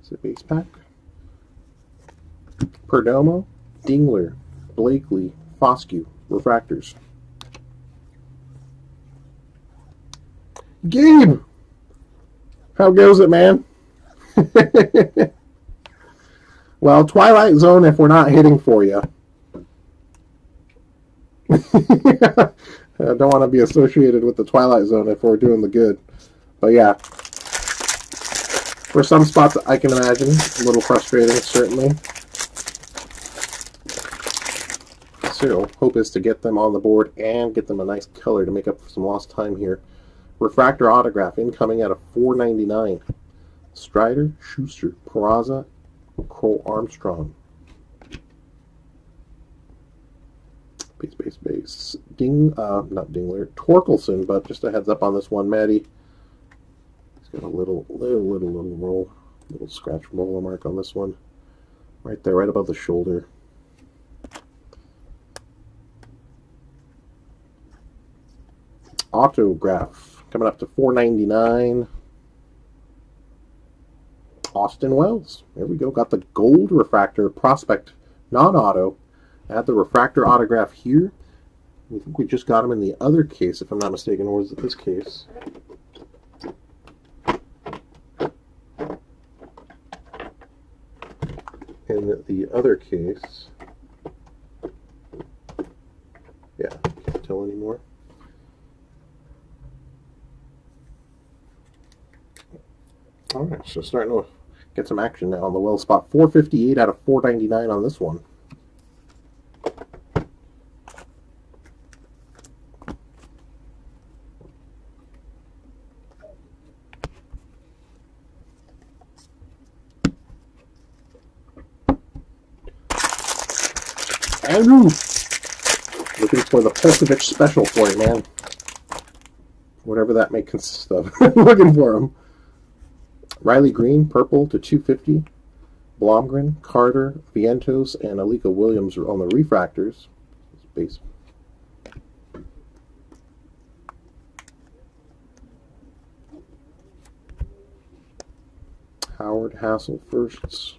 It's a base pack. Perdomo, Dingler, Blakely, Foscue, Refractors. Gabe! How goes it, man? *laughs* well, Twilight Zone if we're not hitting for you. *laughs* I don't want to be associated with the Twilight Zone if we're doing the good. But yeah, for some spots, I can imagine a little frustrating, certainly. Hope is to get them on the board and get them a nice color to make up for some lost time here. Refractor autograph incoming at a 4.99. Strider, Shuster, Peraza, Crow Armstrong. Base, base, base. Ding, uh, not Dingler, Torkelson, but just a heads up on this one, Maddie. He's got a little, little, little, little roll, little scratch roller mark on this one. Right there, right above the shoulder. Autograph coming up to 4.99. Austin Wells. There we go. Got the gold refractor prospect non-auto. Add the refractor autograph here. I think we just got him in the other case, if I'm not mistaken, or was it this case? In the other case, yeah, can't tell anymore. All right, so starting to get some action now on the well spot. 458 out of 499 on this one. Andrew! Looking for the Pulsevich special for you, man. Whatever that may consist of. *laughs* Looking for him. Riley Greene, purple to 250. Blomgren, Carter, Vientos, and Alika Williams are on the refractors. Base. Howard Hassell firsts.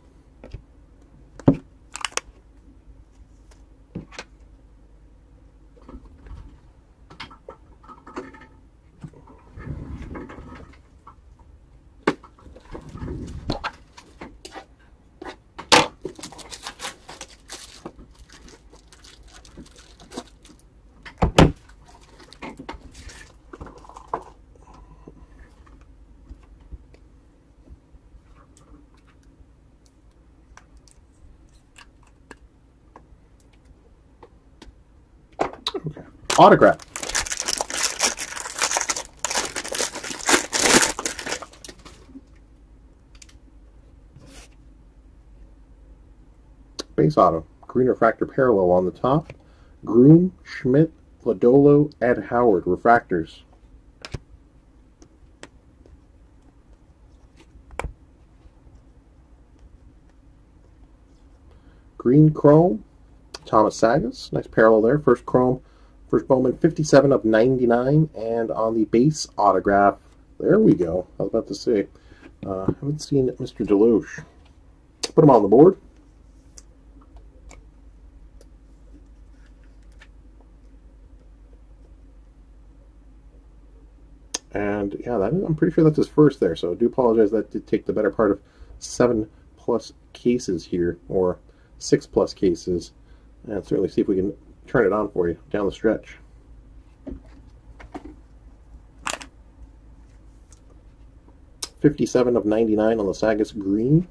Okay. Autograph. Base auto. Green refractor parallel on the top. Groome, Schmidt, Lodolo, Ed Howard refractors. Green Chrome, Thomas Sagas, nice parallel there. First Chrome, first Bowman, 57 of 99. And on the base autograph, there we go. I was about to say, uh, haven't seen Mr. Deloche. Put him on the board. And yeah, that, I'm pretty sure that's his first there. So I do apologize. That did take the better part of seven plus cases here, or six plus cases, and certainly see if we can turn it on for you down the stretch. Fifty-seven of ninety-nine on the Sagas Green.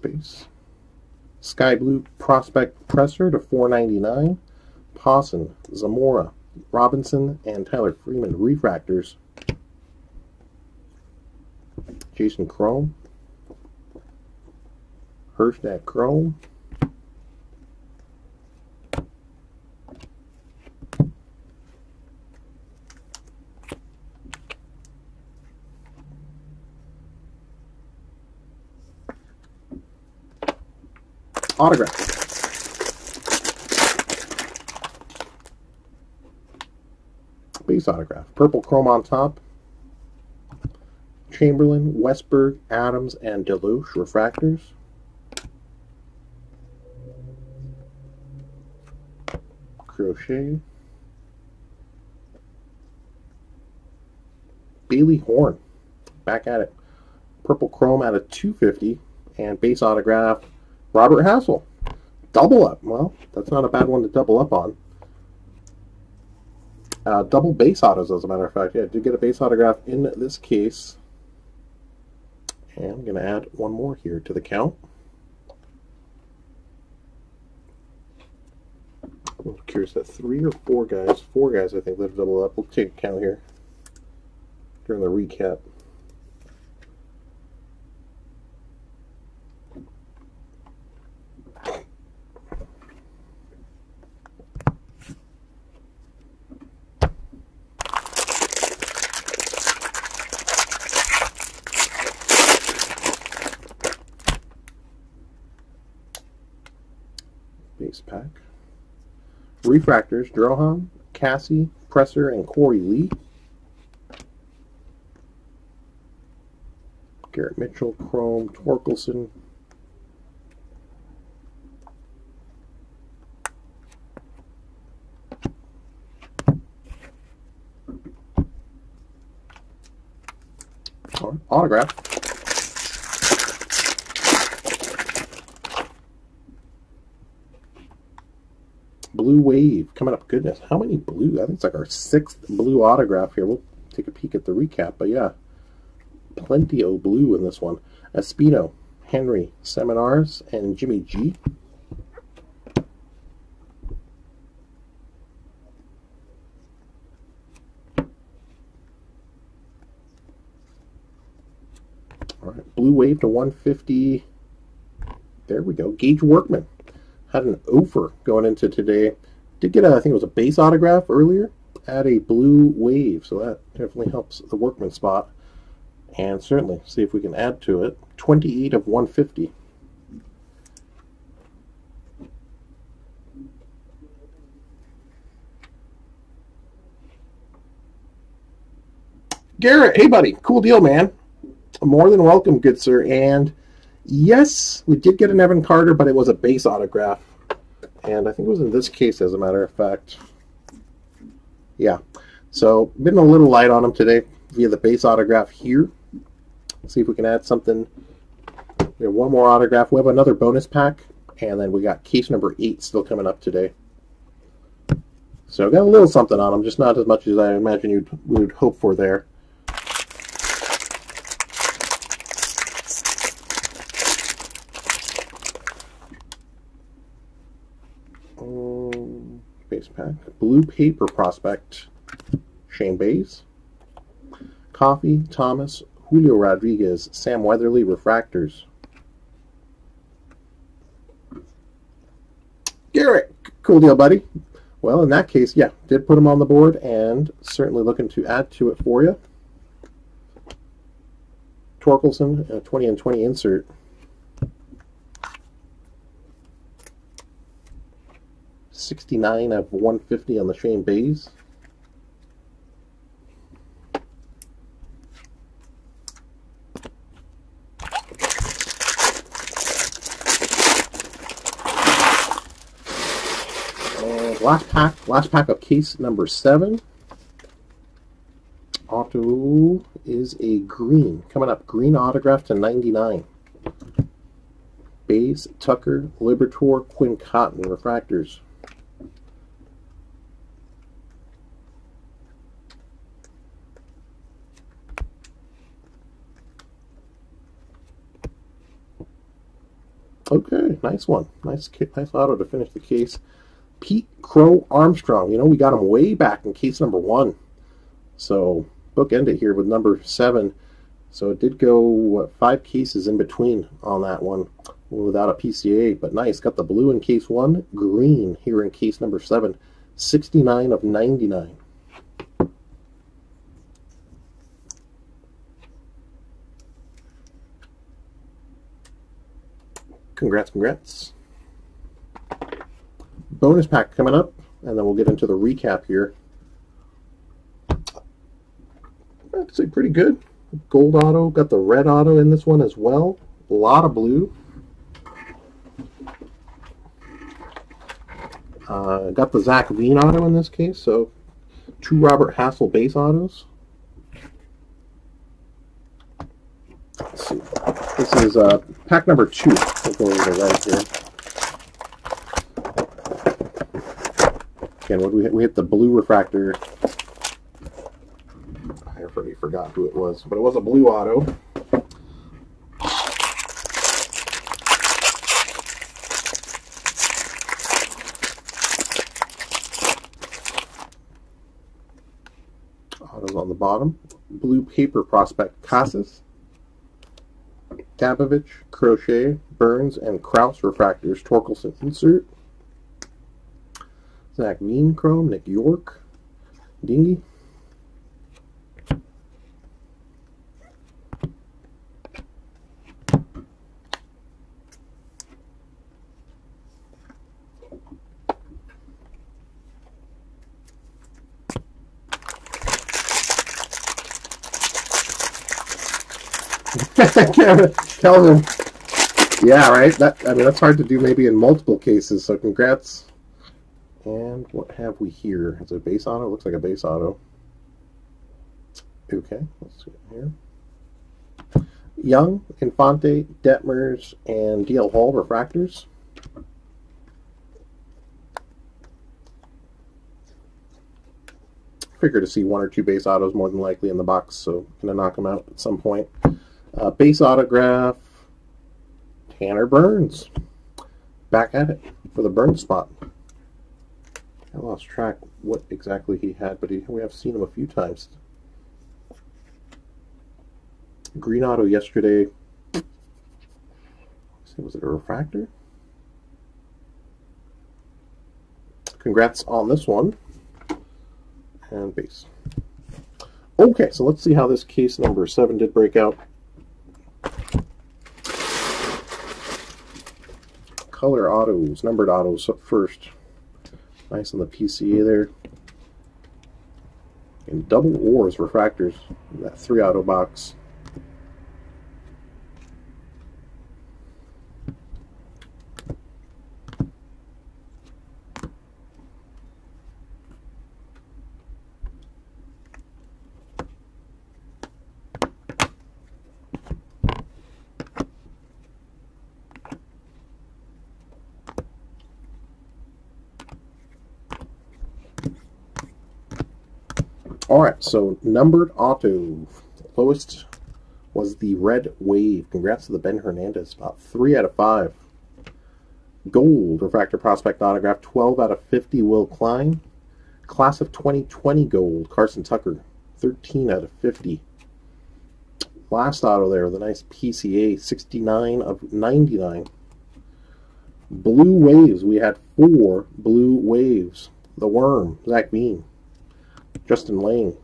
Base. Sky Blue Prospect Presser to 499. Pawson, Zamora, Robinson, and Tyler Freeman Refractors. Jasson Chrome. Hirschdat Chrome. Autograph. Base autograph. Purple chrome on top. Chamberlain, Westburg, Adams, and Deloche refractors. Crochet. Bailey Horn. Back at it. Purple chrome out of 250. And base autograph Robert Hassell. Double up. Well, that's not a bad one to double up on. Uh, double base autos, as a matter of fact. Yeah, I did get a base autograph in this case. And I'm going to add one more here to the count. I'm curious that three or four guys, four guys I think have doubled up. We'll take a count here during the recap. base pack. Refractors, Drohan, Cassie, Presser, and Korey Lee. Garrett Mitchell, Chrome, Torkelson. Autograph. Blue Wave coming up. Goodness, how many blue? I think it's like our sixth blue autograph here. We'll take a peek at the recap, but yeah, plenty of blue in this one. Espino, Henry, Seminaris, and Jimmy G. All right, Blue Wave to 150. There we go. Gage Workman had an offer going into today. Did get a, I think it was a base autograph earlier. Add a blue wave, so that definitely helps the workman spot. And certainly see if we can add to it. 28 of 150. Garrett, hey buddy, cool deal, man. More than welcome, good sir. And Yes, we did get an Evan Carter, but it was a base autograph. And I think it was in this case, as a matter of fact. Yeah. So, been a little light on them today via the base autograph here. Let's see if we can add something. We have one more autograph. We have another bonus pack. And then we got case number eight still coming up today. So, got a little something on them, just not as much as I imagine you'd, would hope for there. base pack. Blue Paper Prospect, Shane Baz. Coffee, Thomas, Julio Rodriguez, Sam Weatherly, Refractors. Garrett, cool deal, buddy. Well, in that case, yeah, did put him on the board and certainly looking to add to it for you. Torkelson, a 20 and 20 insert. 69 of 150 on the Shane Baz. And last pack, last pack of case number seven. Auto is a green. Coming up, green autograph to 99. Baz, Tucker, Liberatore, Quinn Cotton, refractors. Nice one. Nice, nice auto to finish the case. Pete Crow Armstrong. You know, we got him way back in case number one. So bookend it here with number seven. So it did go what, five cases in between on that one without a PCA, but nice. Got the blue in case one, green here in case number seven. 69 of 99. Congrats, congrats. Bonus pack coming up, and then we'll get into the recap here. Say pretty good. Gold auto, got the red auto in this one as well. A lot of blue. Uh, got the Zach Veen auto in this case, so two Robert Hassell base autos. Let's see. This is uh, pack number two. We'll go to the right here. Again, what we hit? We hit the blue refractor. I already forgot who it was, but it was a blue auto. Autos on the bottom. Blue paper prospect Casas. Gabovich, Crochet, Burns, and Kraus refractors, Torkelson insert. Zach Veen Chrome, Nick Yorke, Dingy. *laughs* Kelvin. Yeah, right. That I mean, that's hard to do maybe in multiple cases. So congrats. And what have we here? Is it a base auto? It looks like a base auto. Okay, let's see here. Young, Infante, Detmers, and DL Hall refractors. Figure to see one or two base autos more than likely in the box, so gonna knock them out at some point. Uh, base autograph, Tanner Burns. Back at it for the burn spot. I lost track what exactly he had, but he, we have seen him a few times. Green auto yesterday. Was it a refractor? Congrats on this one. And base. Okay, so let's see how this case number 7 did break out. Color autos, numbered autos up first. Nice on the PCA there. And double ores refractors, that three auto box. All right, so numbered auto. Lowest was the Red Wave. Congrats to the Ben Hernandez. About 3 out of 5. Gold, Refractor Prospect Autograph, 12 out of 50, Will Klein. Class of 2020 Gold, Carson Tucker, 13 out of 50. Last auto there, the nice PCA, 69 of 99. Blue Waves, we had four Blue Waves. The Worm, Zach Veen. Justin Lane,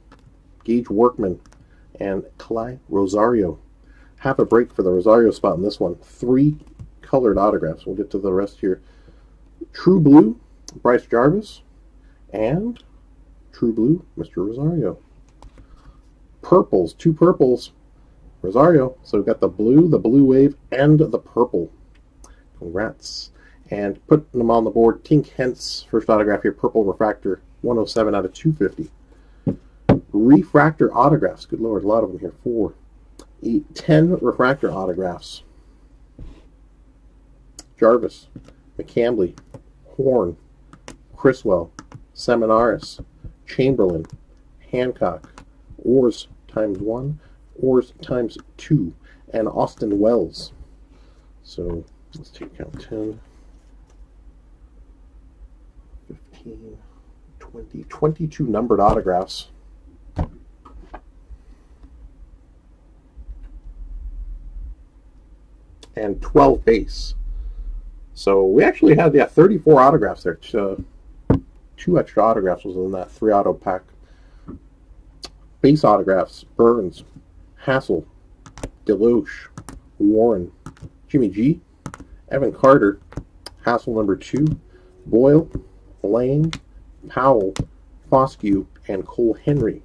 Gage Workman, and Cly Rosario. Half a break for the Rosario spot in this one. Three colored autographs. We'll get to the rest here. True Blue, Bryce Jarvis, and True Blue, Mr. Rosario. Purples, two purples, Rosario. So we've got the blue, the blue wave, and the purple. Congrats. And putting them on the board, Tink Hence, first autograph here, purple refractor, 107 out of 250 refractor autographs. Good lord, a lot of them here. Four, eight, ten refractor autographs. Jarvis, McCambley, Horn, Criswell, Seminaris, Chamberlain, Hancock, Ors times one, Ors times two, and Austin Wells. So Let's take count 10, 15, 20, 22 numbered autographs. And 12 base. So we actually had, yeah, 34 autographs there. Two, uh, two extra autographs was in that three auto pack. Base autographs, Burns, Hassell, Deloche, Warren, Jimmy G, Evan Carter, Hassell number two, Boyle, Lane, Powell, Foscue, and Cole Henry.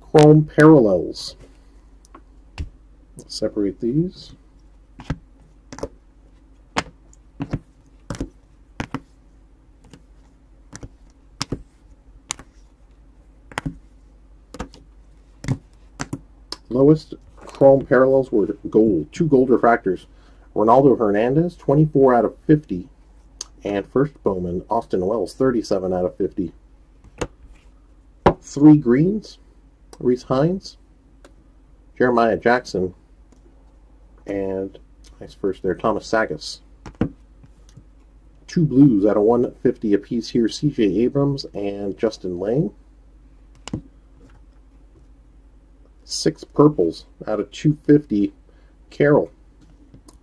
Chrome parallels. Separate these. Lowest chrome parallels were gold, two gold refractors. Ronaldo Hernandez, 24 out of 50. And first Bowman, Austin Wells, 37 out of 50. Three greens, Reese Hines, Jeremiah Jackson, and nice first there, Thomas Sagas. Two blues out of 150 apiece here, CJ Abrams and Justin Lang. Six purples out of 250, Carroll.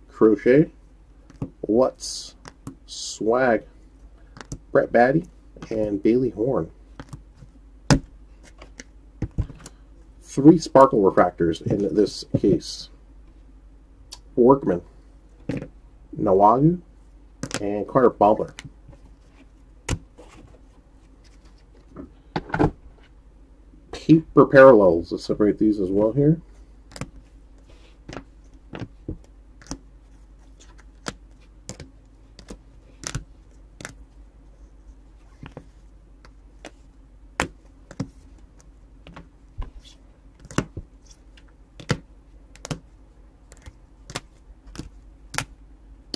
Crochet, What's Swag, Brett Baty, and Bailey Horn. Three sparkle refractors in this case. Workman, Nwogu, and Carter Baumler. Paper parallels. Let's separate these as well here.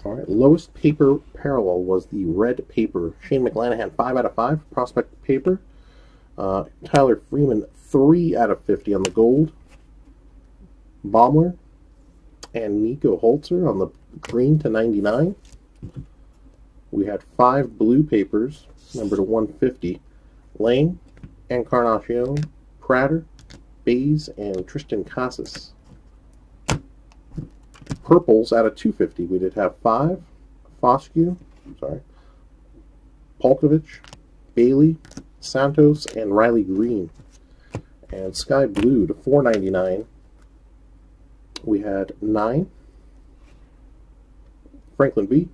All right, lowest paper parallel was the red paper. Shane McClanahan, 5 out of 5. Prospect paper. Uh, Tyler Freeman, 3 out of 50 on the gold. Baumler and Nico Holzer on the green to 99. We had five blue papers, number to 150. Lane, Encarnacion, Prater, Baz, and Triston Casas purples out of 250. We did have five. Foscue, sorry, Polkovich, Bailey, Santos, and Riley Greene. And Sky Blue to 499. We had nine. Franklin B.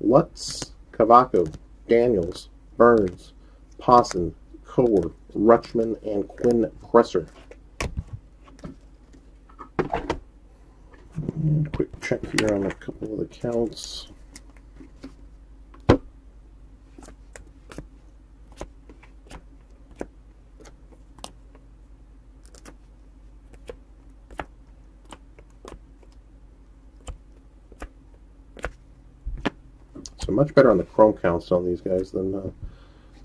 Lutz, Cavaco, Daniels, Burns, Posson, Coer, Rutschman, and Quinn Presser. And quick check here on a couple of the counts. So much better on the chrome counts on these guys than uh,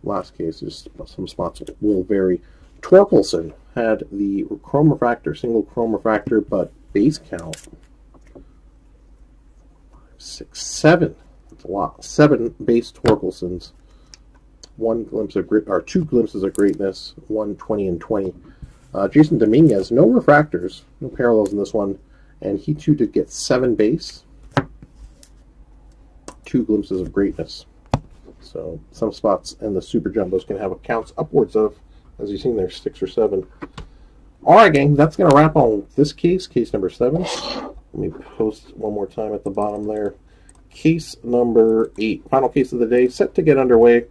last case. Just some spots will vary. Torkelson had the chrome refractor, single chrome refractor, but base count six, seven. That's a lot. Seven base Torkelsons. One glimpse of or two glimpses of greatness. One 20 and 20. Uh, Jasson Dominguez, no refractors, no parallels in this one, and he too did get seven base. Two glimpses of greatness. So some spots and the super jumbos can have accounts upwards of, as you've seen there, six or seven. All right, gang, that's going to wrap on this case, case number seven. Let me post one more time at the bottom there. Case number eight, final case of the day, set to get underway a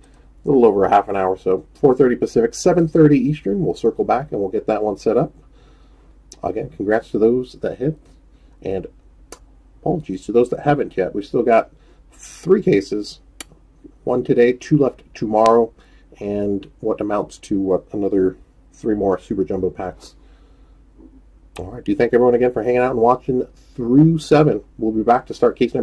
little over a half an hour so 4.30 Pacific, 7.30 Eastern. We'll circle back and we'll get that one set up. Again, congrats to those that hit, and apologies to those that haven't yet. We've still got three cases, one today, two left tomorrow, and what amounts to what another three more Super Jumbo packs all right. Do thank everyone again for hanging out and watching through seven. We'll be back to start case number.